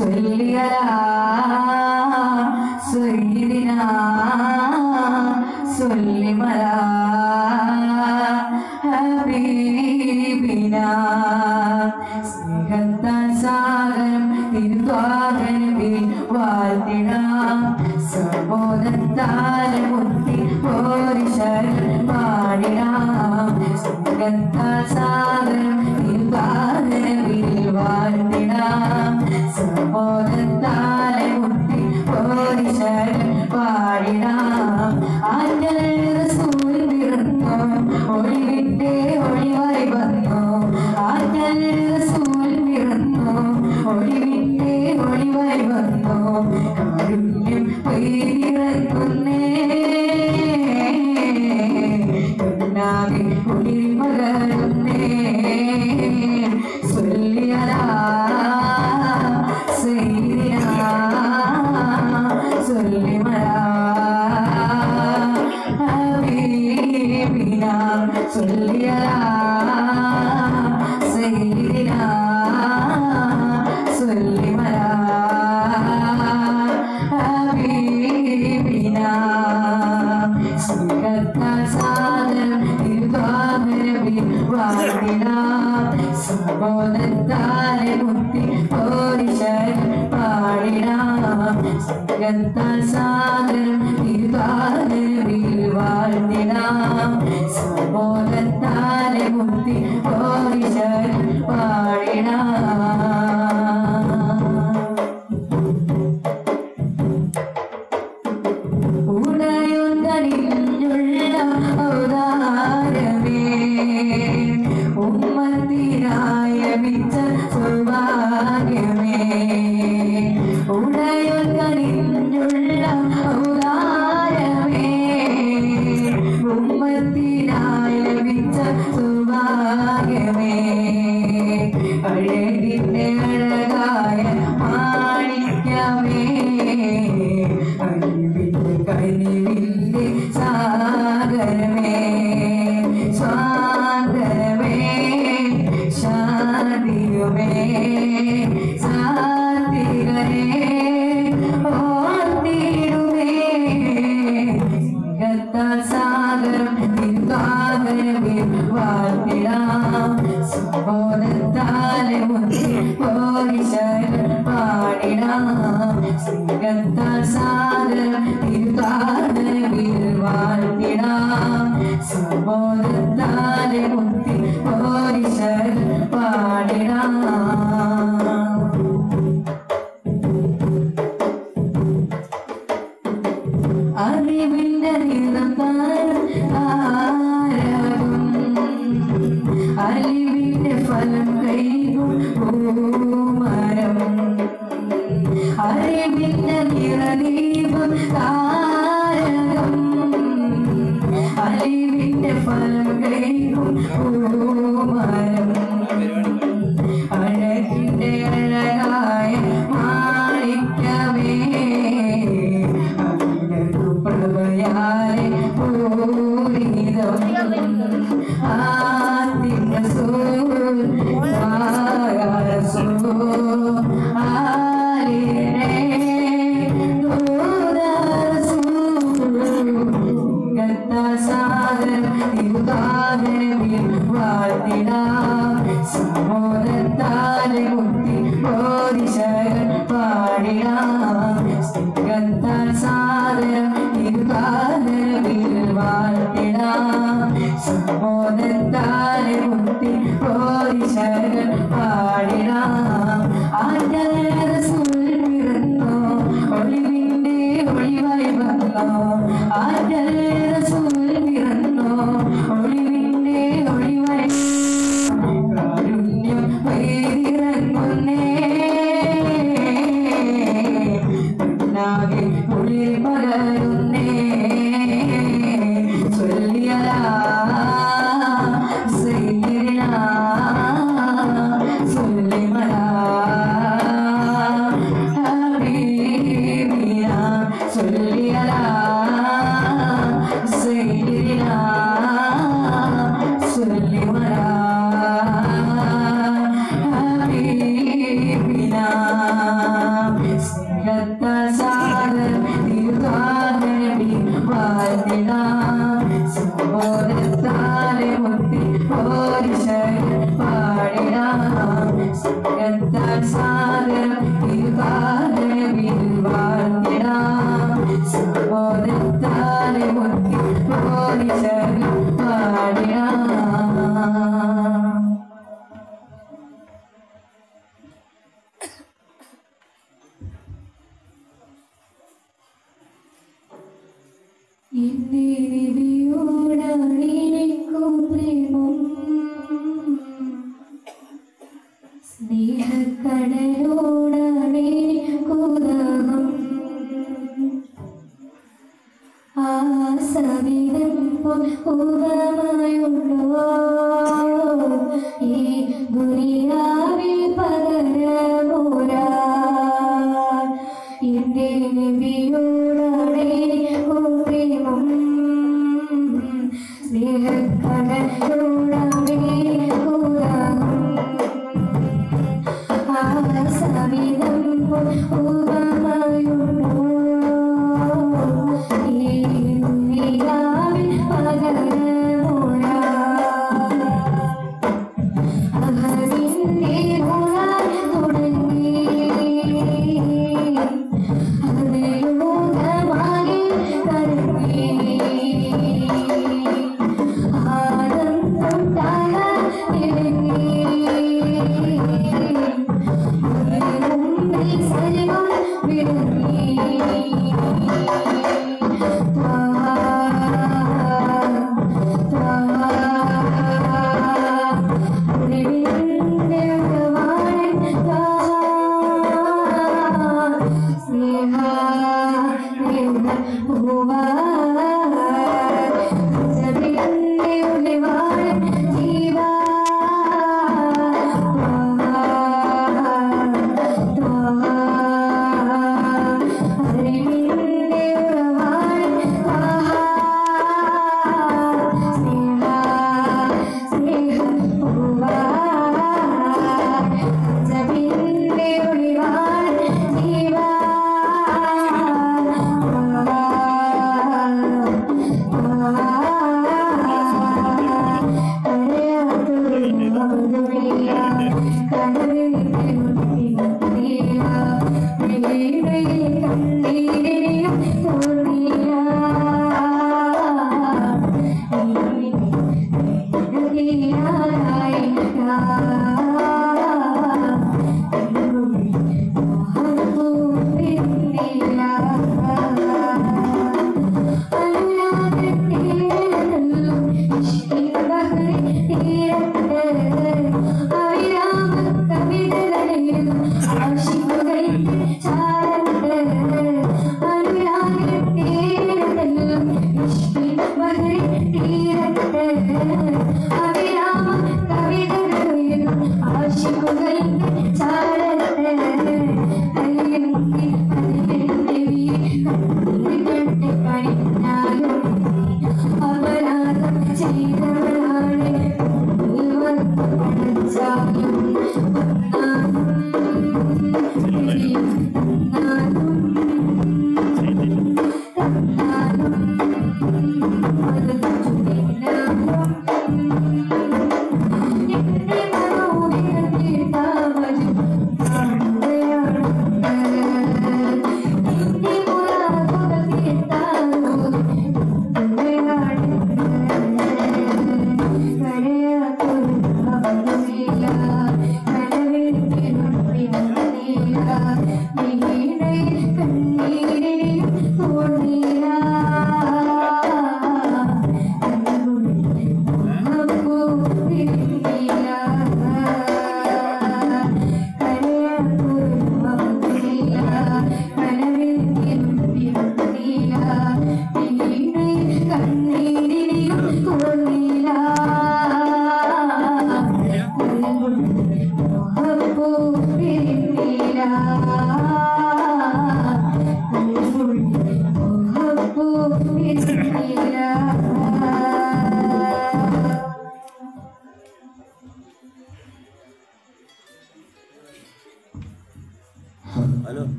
对你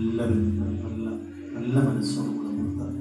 എല്ലാവരും നല്ല നല്ല മനസ്സോടുകൂടെ നിർത്താൻ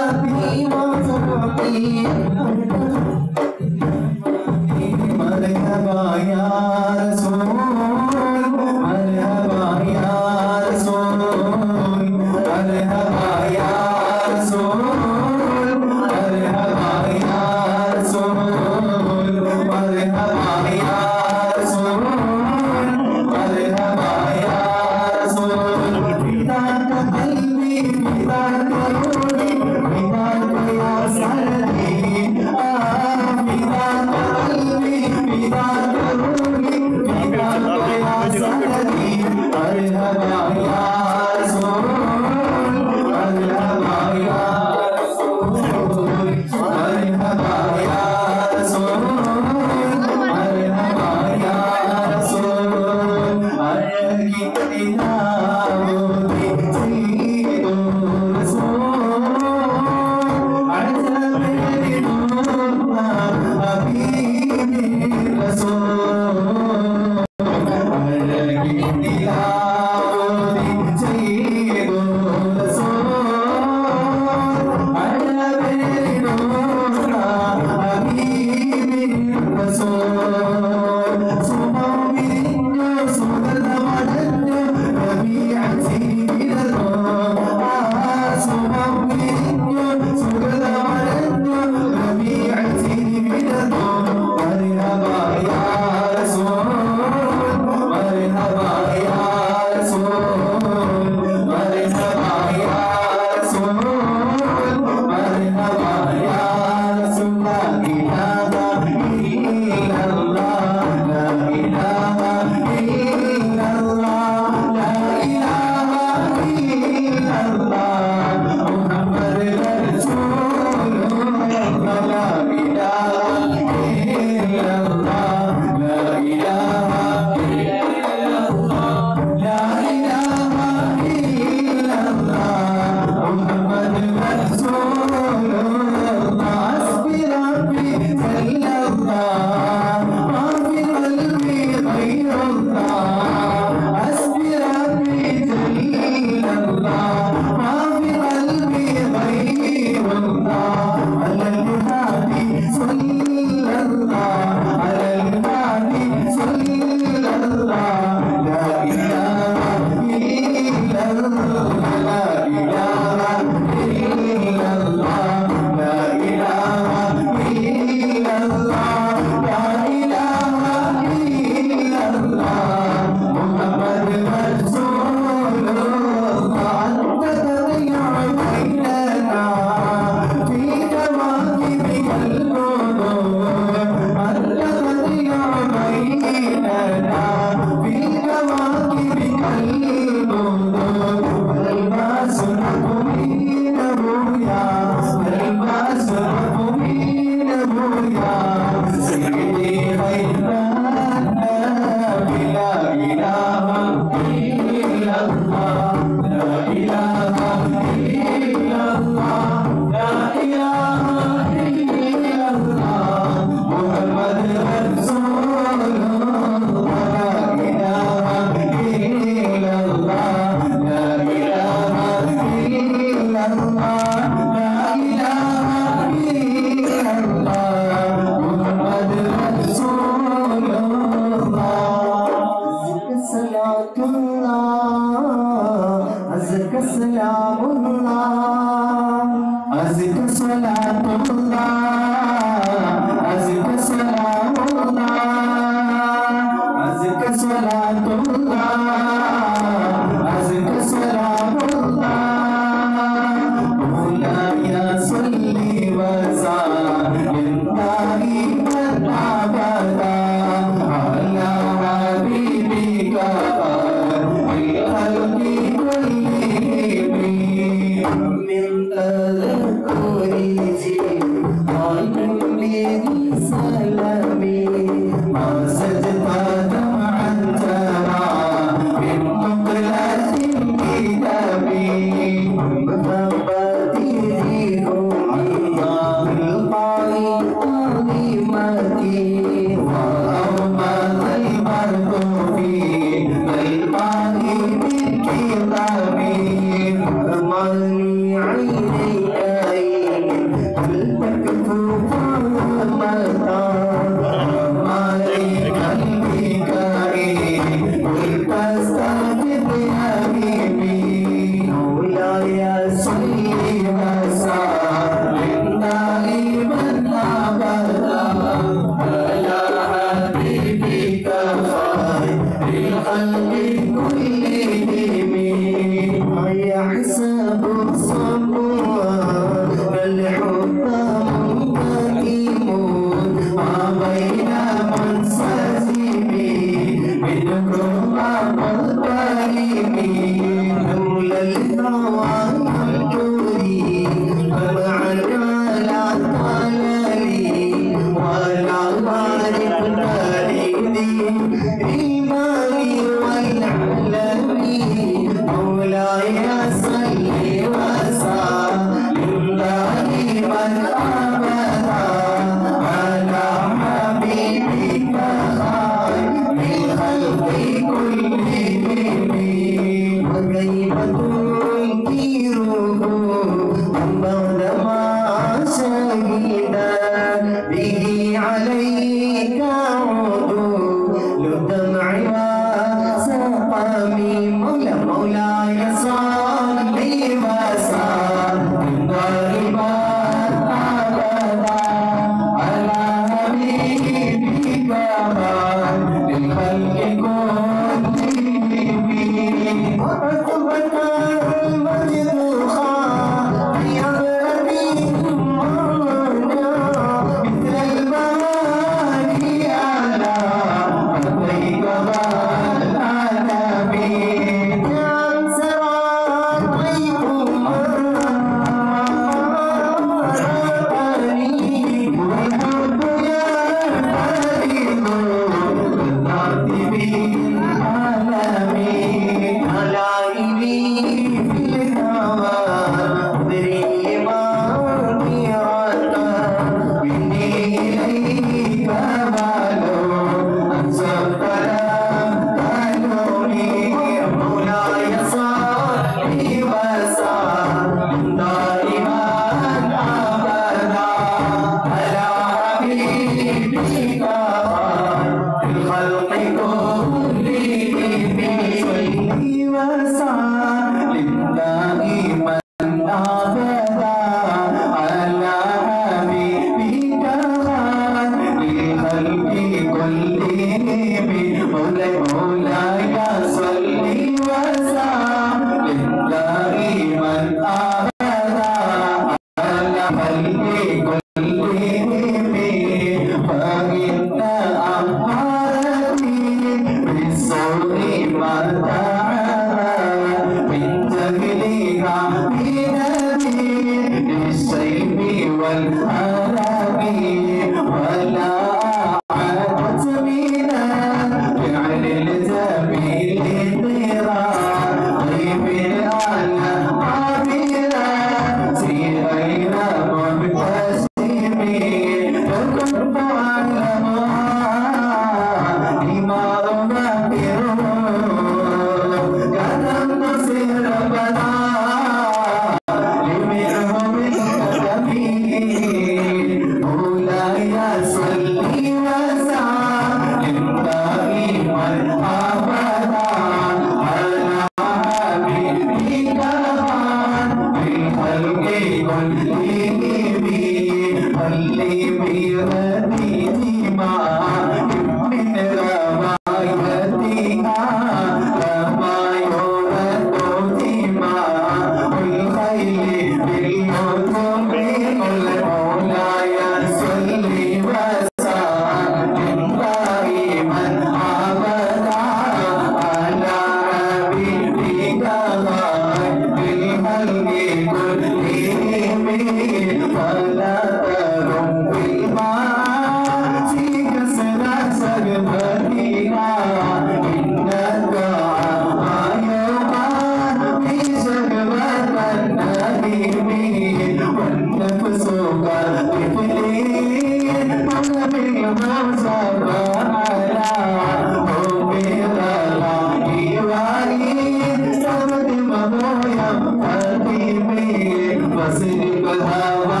मोया पति में बसरी बधावा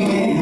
Yeah.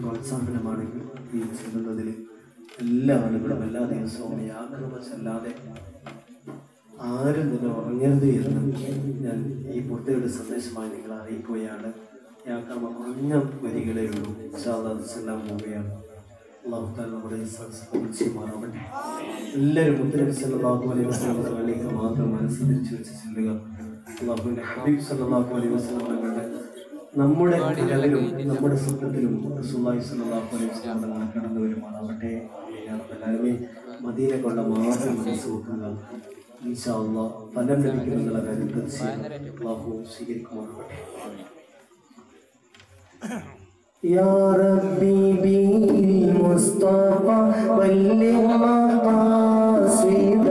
പ്രോത്സാഹനമാണ് ഈ ചെല്ലുന്നതിൽ എല്ലാ ആളുകളും എല്ലാ ദിവസവും യാഗ്രമല്ലാതെ ആരും തന്നെ ഉറങ്ങരുത് എന്ന് ഞാൻ ഈ പുറത്തെയുടെ സന്ദേശമായി നിങ്ങൾ അറിയിക്കുകയാണ്. യാത്ര കുറഞ്ഞ വരികളേ ഉള്ളൂ. സാദാസെല്ലാം പോവുകയാണ് എല്ലാവരും അലൈഹി മാത്രം മനസ്സിൽ വെച്ച് ചെല്ലുക. അള്ളാഹുവിന്റെ ഹബീബ് സല്ലാഹു അലൈഹി തങ്ങളുടെ നമ്മുടെ കടലിലും നമ്മുടെ സ്വപ്നത്തിലും റസൂള്ളി സ്വല്ലല്ലാഹു അലൈഹി വസല്ലം തങ്ങൾ കടന്നു വരുമാറാവട്ടെ എല്ലാവരും മദീനെ കൊണ്ട മാത്രം മനസ്സൂട്ടുന്ന ഈശാ ഫലം ലഭിക്കുമെന്നുള്ള കാര്യം തീർച്ചയായും അള്ളാഹു സ്വീകരിക്കുമാറാവട്ടെ. يا ربي بالمصطفى بلغ مقاصد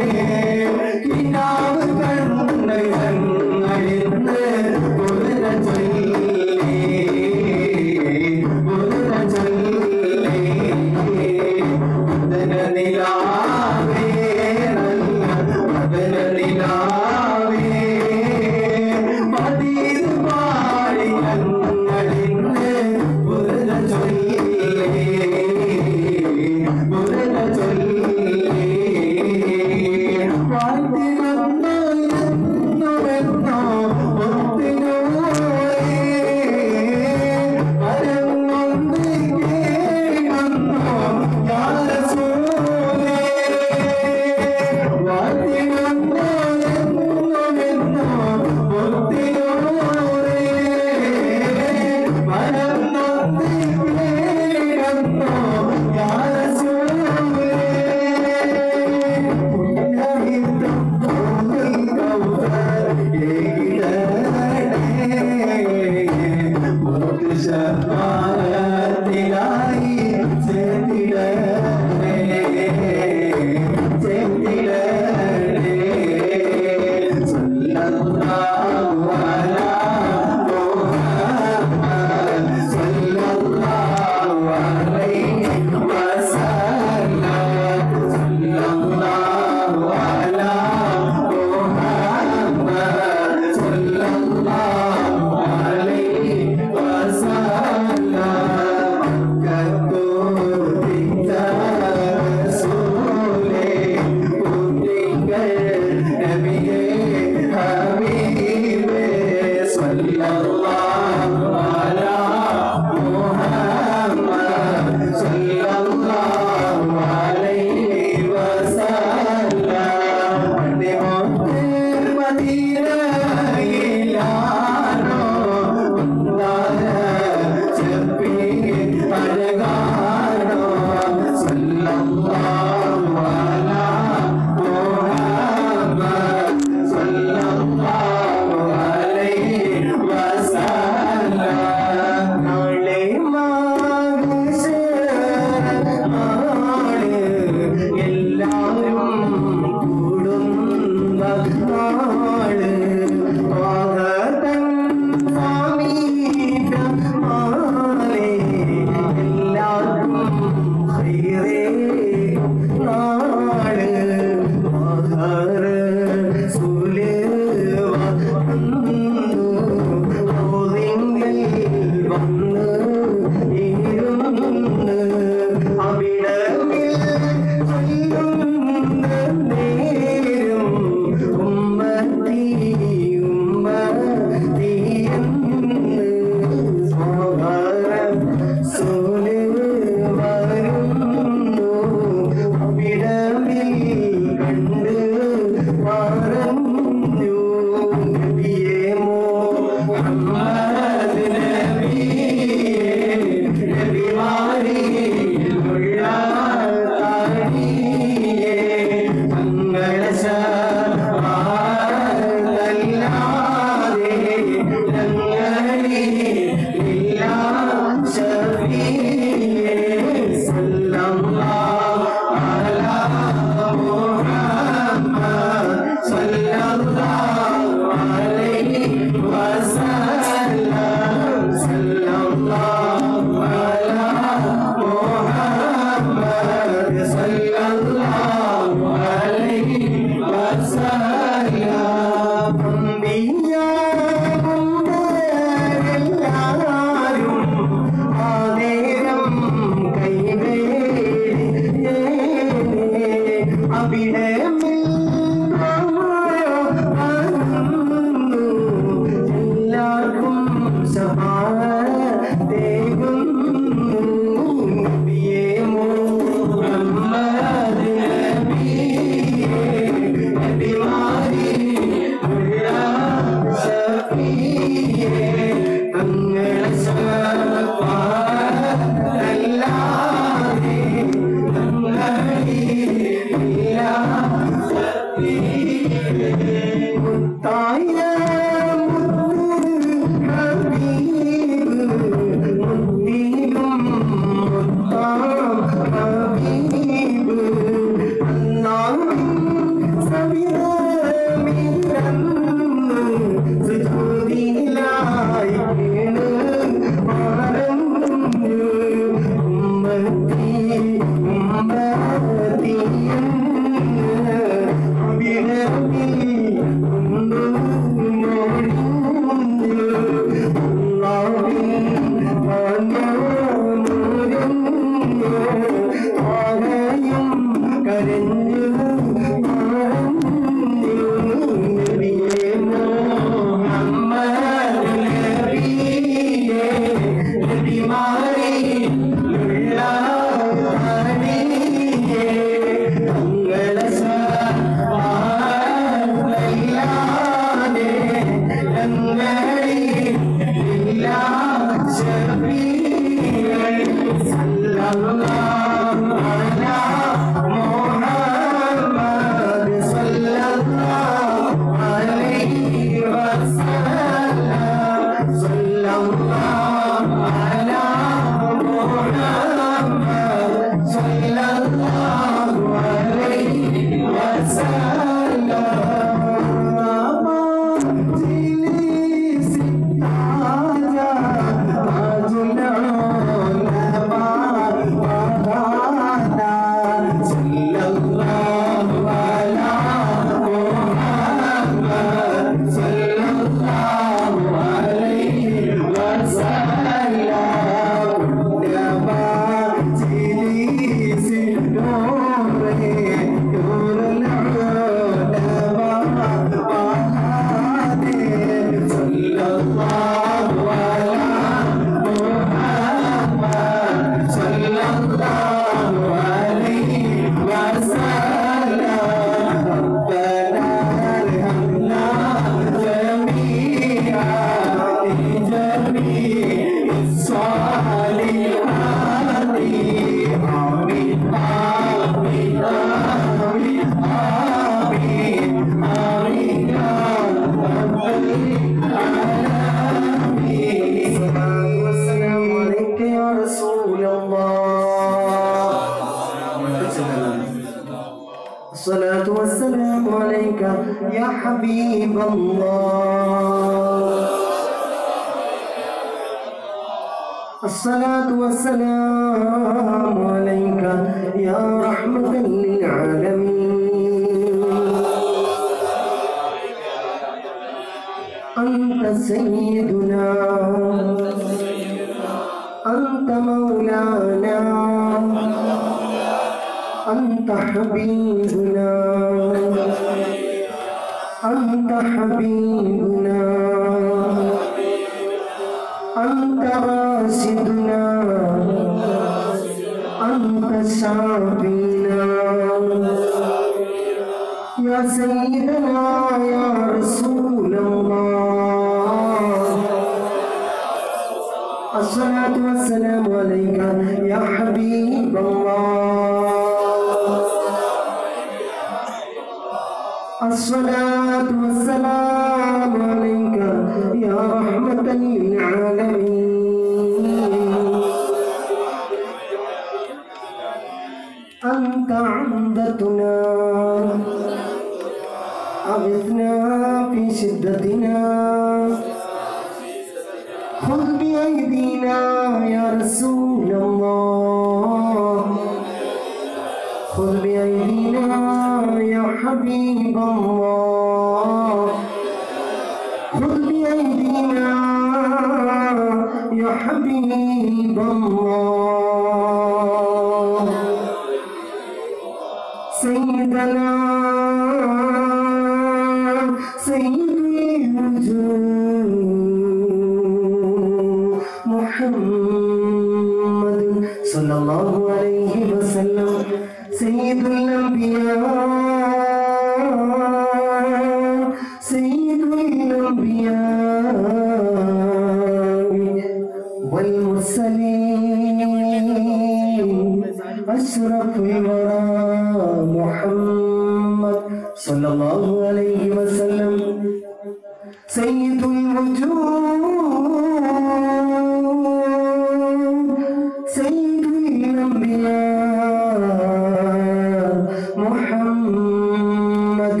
محمد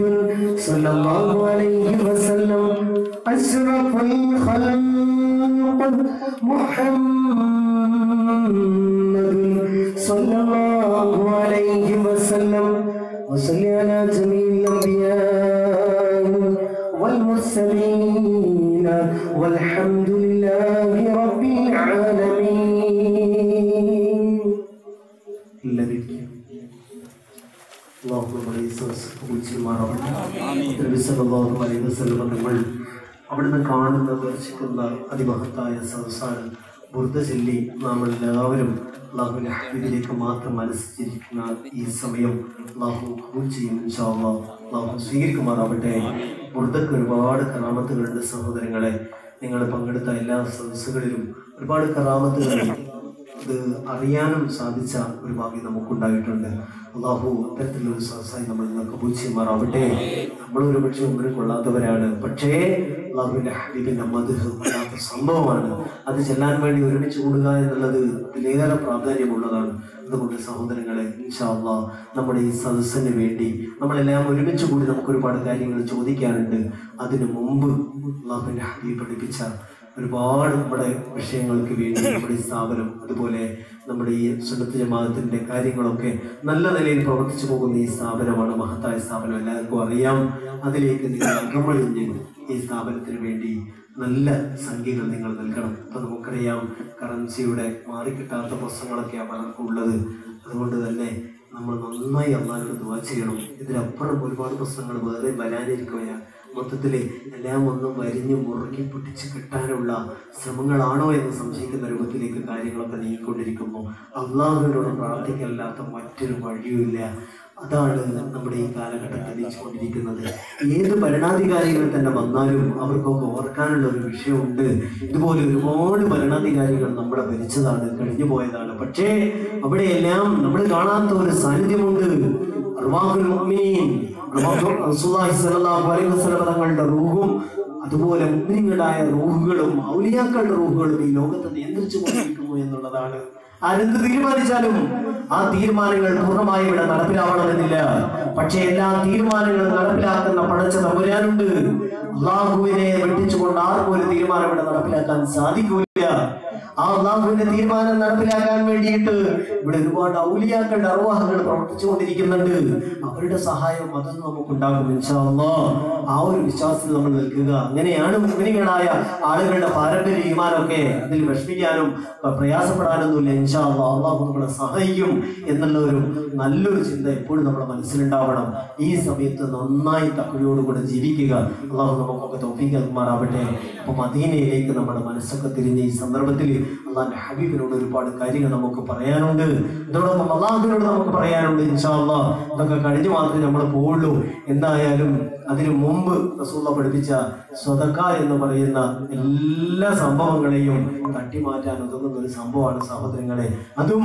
صلى الله عليه وسلم. أشرف الخلق محمد صلى الله عليه وسلم. وصل على جميع الأنبياء والمرسلين. والحمد لله رب العالمين. നമ്മൾ അവിടുന്ന് കാണുന്ന ദർശിക്കുന്ന അതിമഹത്തായ സംസാരം ബുർദ ചൊല്ലി നാം എല്ലാവരും ലാഹുലേക്ക് മാത്രം മനസ്സിച്ചിരിക്കുന്ന ഈ സമയം അള്ളാഹു കബൂൽ ചെയ്യും ഇൻഷാ അള്ളാഹ് അള്ളാഹു സ്വീകരിക്കുമാറാവട്ടെ. ബുദ്ധക്ക് ഒരുപാട് കറാമത്തുകളുണ്ട് സഹോദരങ്ങളെ നിങ്ങൾ പങ്കെടുത്ത എല്ലാ സദസ്സുകളിലും ഒരുപാട് കറാമത്തുകളുണ്ട് അറിയാനും സാധിച്ച ഒരു ഭാഗ്യം നമുക്കുണ്ടായിട്ടുണ്ട്. അള്ളാഹു അത്തരത്തിലുള്ള ഒരു സഹസായി നമ്മൾ നിങ്ങൾക്ക് കബൂൽ ചെയ്യുമാറാവട്ടെ നമ്മളൊരു പക്ഷേ ഒന്നിനും കൊള്ളാത്തവരാണ്. പക്ഷേ അള്ളാഹുവിന്റെ ഹബീബിന്റെ മധുഹ് സംഭവമാണ്. അത് ചെല്ലാൻ വേണ്ടി ഒരുമിച്ച് കൂടുക എന്നുള്ളത് അതിലേറെ പ്രാധാന്യമുള്ളതാണ്. അതുകൊണ്ട് സഹോദരങ്ങളെ ഇൻഷാ അള്ളാഹ് നമ്മുടെ ഈ സദസ്സിന് വേണ്ടി നമ്മളെല്ലാം ഒരുമിച്ച് കൂടി നമുക്ക് ഒരുപാട് കാര്യങ്ങൾ ചോദിക്കാനുണ്ട്. അതിനു മുമ്പ് അള്ളാഹുവിന്റെ ഹബീബ് പഠിപ്പിച്ച ഒരുപാട് നമ്മുടെ വിഷയങ്ങൾക്ക് വേണ്ടി നമ്മുടെ ഈ സ്ഥാപനം അതുപോലെ നമ്മുടെ ഈ സുന്നത്ത് ജമാഅത്തിന്റെ കാര്യങ്ങളൊക്കെ നല്ല നിലയിൽ പ്രവർത്തിച്ചു പോകുന്ന ഈ സ്ഥാപനമാണ് മഹത്തായ സ്ഥാപനം. എല്ലാവർക്കും അറിയാം. അതിലേക്ക് നിങ്ങൾ അകമഴിഞ്ഞ് ഈ സ്ഥാപനത്തിന് വേണ്ടി നല്ല സംഖ്യകൾ നിങ്ങൾ നൽകണം. അപ്പൊ നമുക്കറിയാം കറൻസിയുടെ മാറിക്കിട്ടാത്ത പ്രശ്നങ്ങളൊക്കെയാണ് പലർക്കും ഉള്ളത്. അതുകൊണ്ട് തന്നെ നമ്മൾ നന്നായി അള്ളാഹിനോട് ദുവാ ചെയ്യണം. ഇതിനപ്പുറം ഒരുപാട് പ്രശ്നങ്ങൾ വേറെ വരാനിരിക്കുകയാണ്. മൊത്തത്തിൽ എല്ലാം ഒന്ന് വരിഞ്ഞ് മുറുകി പിടിച്ച് കിട്ടാനുള്ള ശ്രമങ്ങളാണോ എന്ന് സംശയിക്കുന്ന രൂപത്തിലേക്ക് കാര്യങ്ങളൊക്കെ നീങ്ങിക്കൊണ്ടിരിക്കുമ്പോൾ അള്ളാഹുവിനോട് പ്രാർത്ഥിക്കല്ലാത്ത മറ്റൊരു വഴിയുമില്ല. അതാണ് നമ്മുടെ ഈ കാലഘട്ടം തെളിയിച്ചുകൊണ്ടിരിക്കുന്നത് ഏത് ഭരണാധികാരികൾ തന്നെ വന്നാലും അവർക്കൊക്കെ ഓർക്കാനുള്ള ഒരു വിഷയമുണ്ട്. ഇതുപോലെ ഒരുപാട് ഭരണാധികാരികൾ നമ്മളെ ഭരിച്ചതാണ് കഴിഞ്ഞു പോയതാണ്. പക്ഷേ അവിടെയെല്ലാം നമ്മൾ കാണാത്ത ഒരു സാന്നിധ്യമുണ്ട്. അർവാഖുൽ മുഅ്മിനീൻ. തങ്ങളുടെ റൂഹും അതുപോലെ മുഗ്നികളായ റൂഹുകളും ഔലിയാക്കളുടെ റൂഹുകളും ഈ ലോകത്തെ നിയന്ത്രിച്ചു കൊണ്ടിരിക്കുന്നു എന്നുള്ളതാണ്. ആരെന്ത് തീരുമാനിച്ചാലും ആ തീരുമാനങ്ങൾ പൂർണമായി ഇവിടെ നടപ്പിലാവണമെന്നില്ല. പക്ഷെ എല്ലാ തീരുമാനങ്ങളും നടപ്പിലാക്കുന്ന പടച്ച തമ്പുരാനുണ്ട്. അള്ളാഹുവിനെ വെട്ടിച്ചുകൊണ്ട് ആർക്കും ഒരു തീരുമാനം ഇവിടെ നടപ്പിലാക്കാൻ സാധിക്കൂല. ആ അള്ളാഹുവിന്റെ തീരുമാനം നടപ്പിലാക്കാൻ വേണ്ടിയിട്ട് ഇവിടെ ഒരുപാട് ഔലിയാക്കളുടെ അർവാഹങ്ങൾ പ്രവർത്തിച്ചുകൊണ്ടിരിക്കുന്നുണ്ട്. അവരുടെ സഹായം അതൊന്നും നമുക്ക് ഉണ്ടാകും. ആ ഒരു വിശ്വാസത്തിൽ നമ്മൾ നിൽക്കുക. അങ്ങനെയാണ് മുസ്ലിങ്ങളായ ആളുകളുടെ പാരമ്പര്യ ഈമാനൊക്കെ അതിൽ വിഷമിക്കാനും പ്രയാസപ്പെടാനൊന്നുമില്ല. ഇൻഷാ അല്ലാഹ്. അള്ളാഹു നമ്മളെ സഹായിക്കും എന്നുള്ള ഒരു നല്ലൊരു ചിന്ത എപ്പോഴും നമ്മുടെ മനസ്സിലുണ്ടാവണം. ഈ സമയത്ത് നന്നായി തക്കവയോടുകൂടെ ജീവിക്കുക. അള്ളാഹു നമുക്കൊക്കെ തോപ്പിക്കുമാറാവട്ടെ അപ്പൊ മദീനയിലേക്ക് നമ്മുടെ മനസ്സൊക്കെ തിരിഞ്ഞ് ഈ സന്ദർഭത്തിൽ അള്ളാഹിന്റെ ഹബീബിനോട് ഒരുപാട് കാര്യങ്ങൾ നമുക്ക് പറയാനുണ്ട്. ഇതോടൊപ്പം അള്ളാഹുവിനോട് നമുക്ക് പറയാനുണ്ട് ഇൻഷാ അള്ളാഹ് ഇതൊക്കെ കഴിഞ്ഞ് മാത്രമേ നമ്മൾ പോവുള്ളൂ. എന്തായാലും അതിനു മുമ്പ് റസൂള്ള പഠിപ്പിച്ച സ്വതക്ക എന്ന് പറയുന്ന എല്ലാ സംഭവങ്ങളെയും തട്ടിമാറ്റാൻ ഉതകുന്ന ഒരു സംഭവമാണ് സഹോദരങ്ങളെ. അതും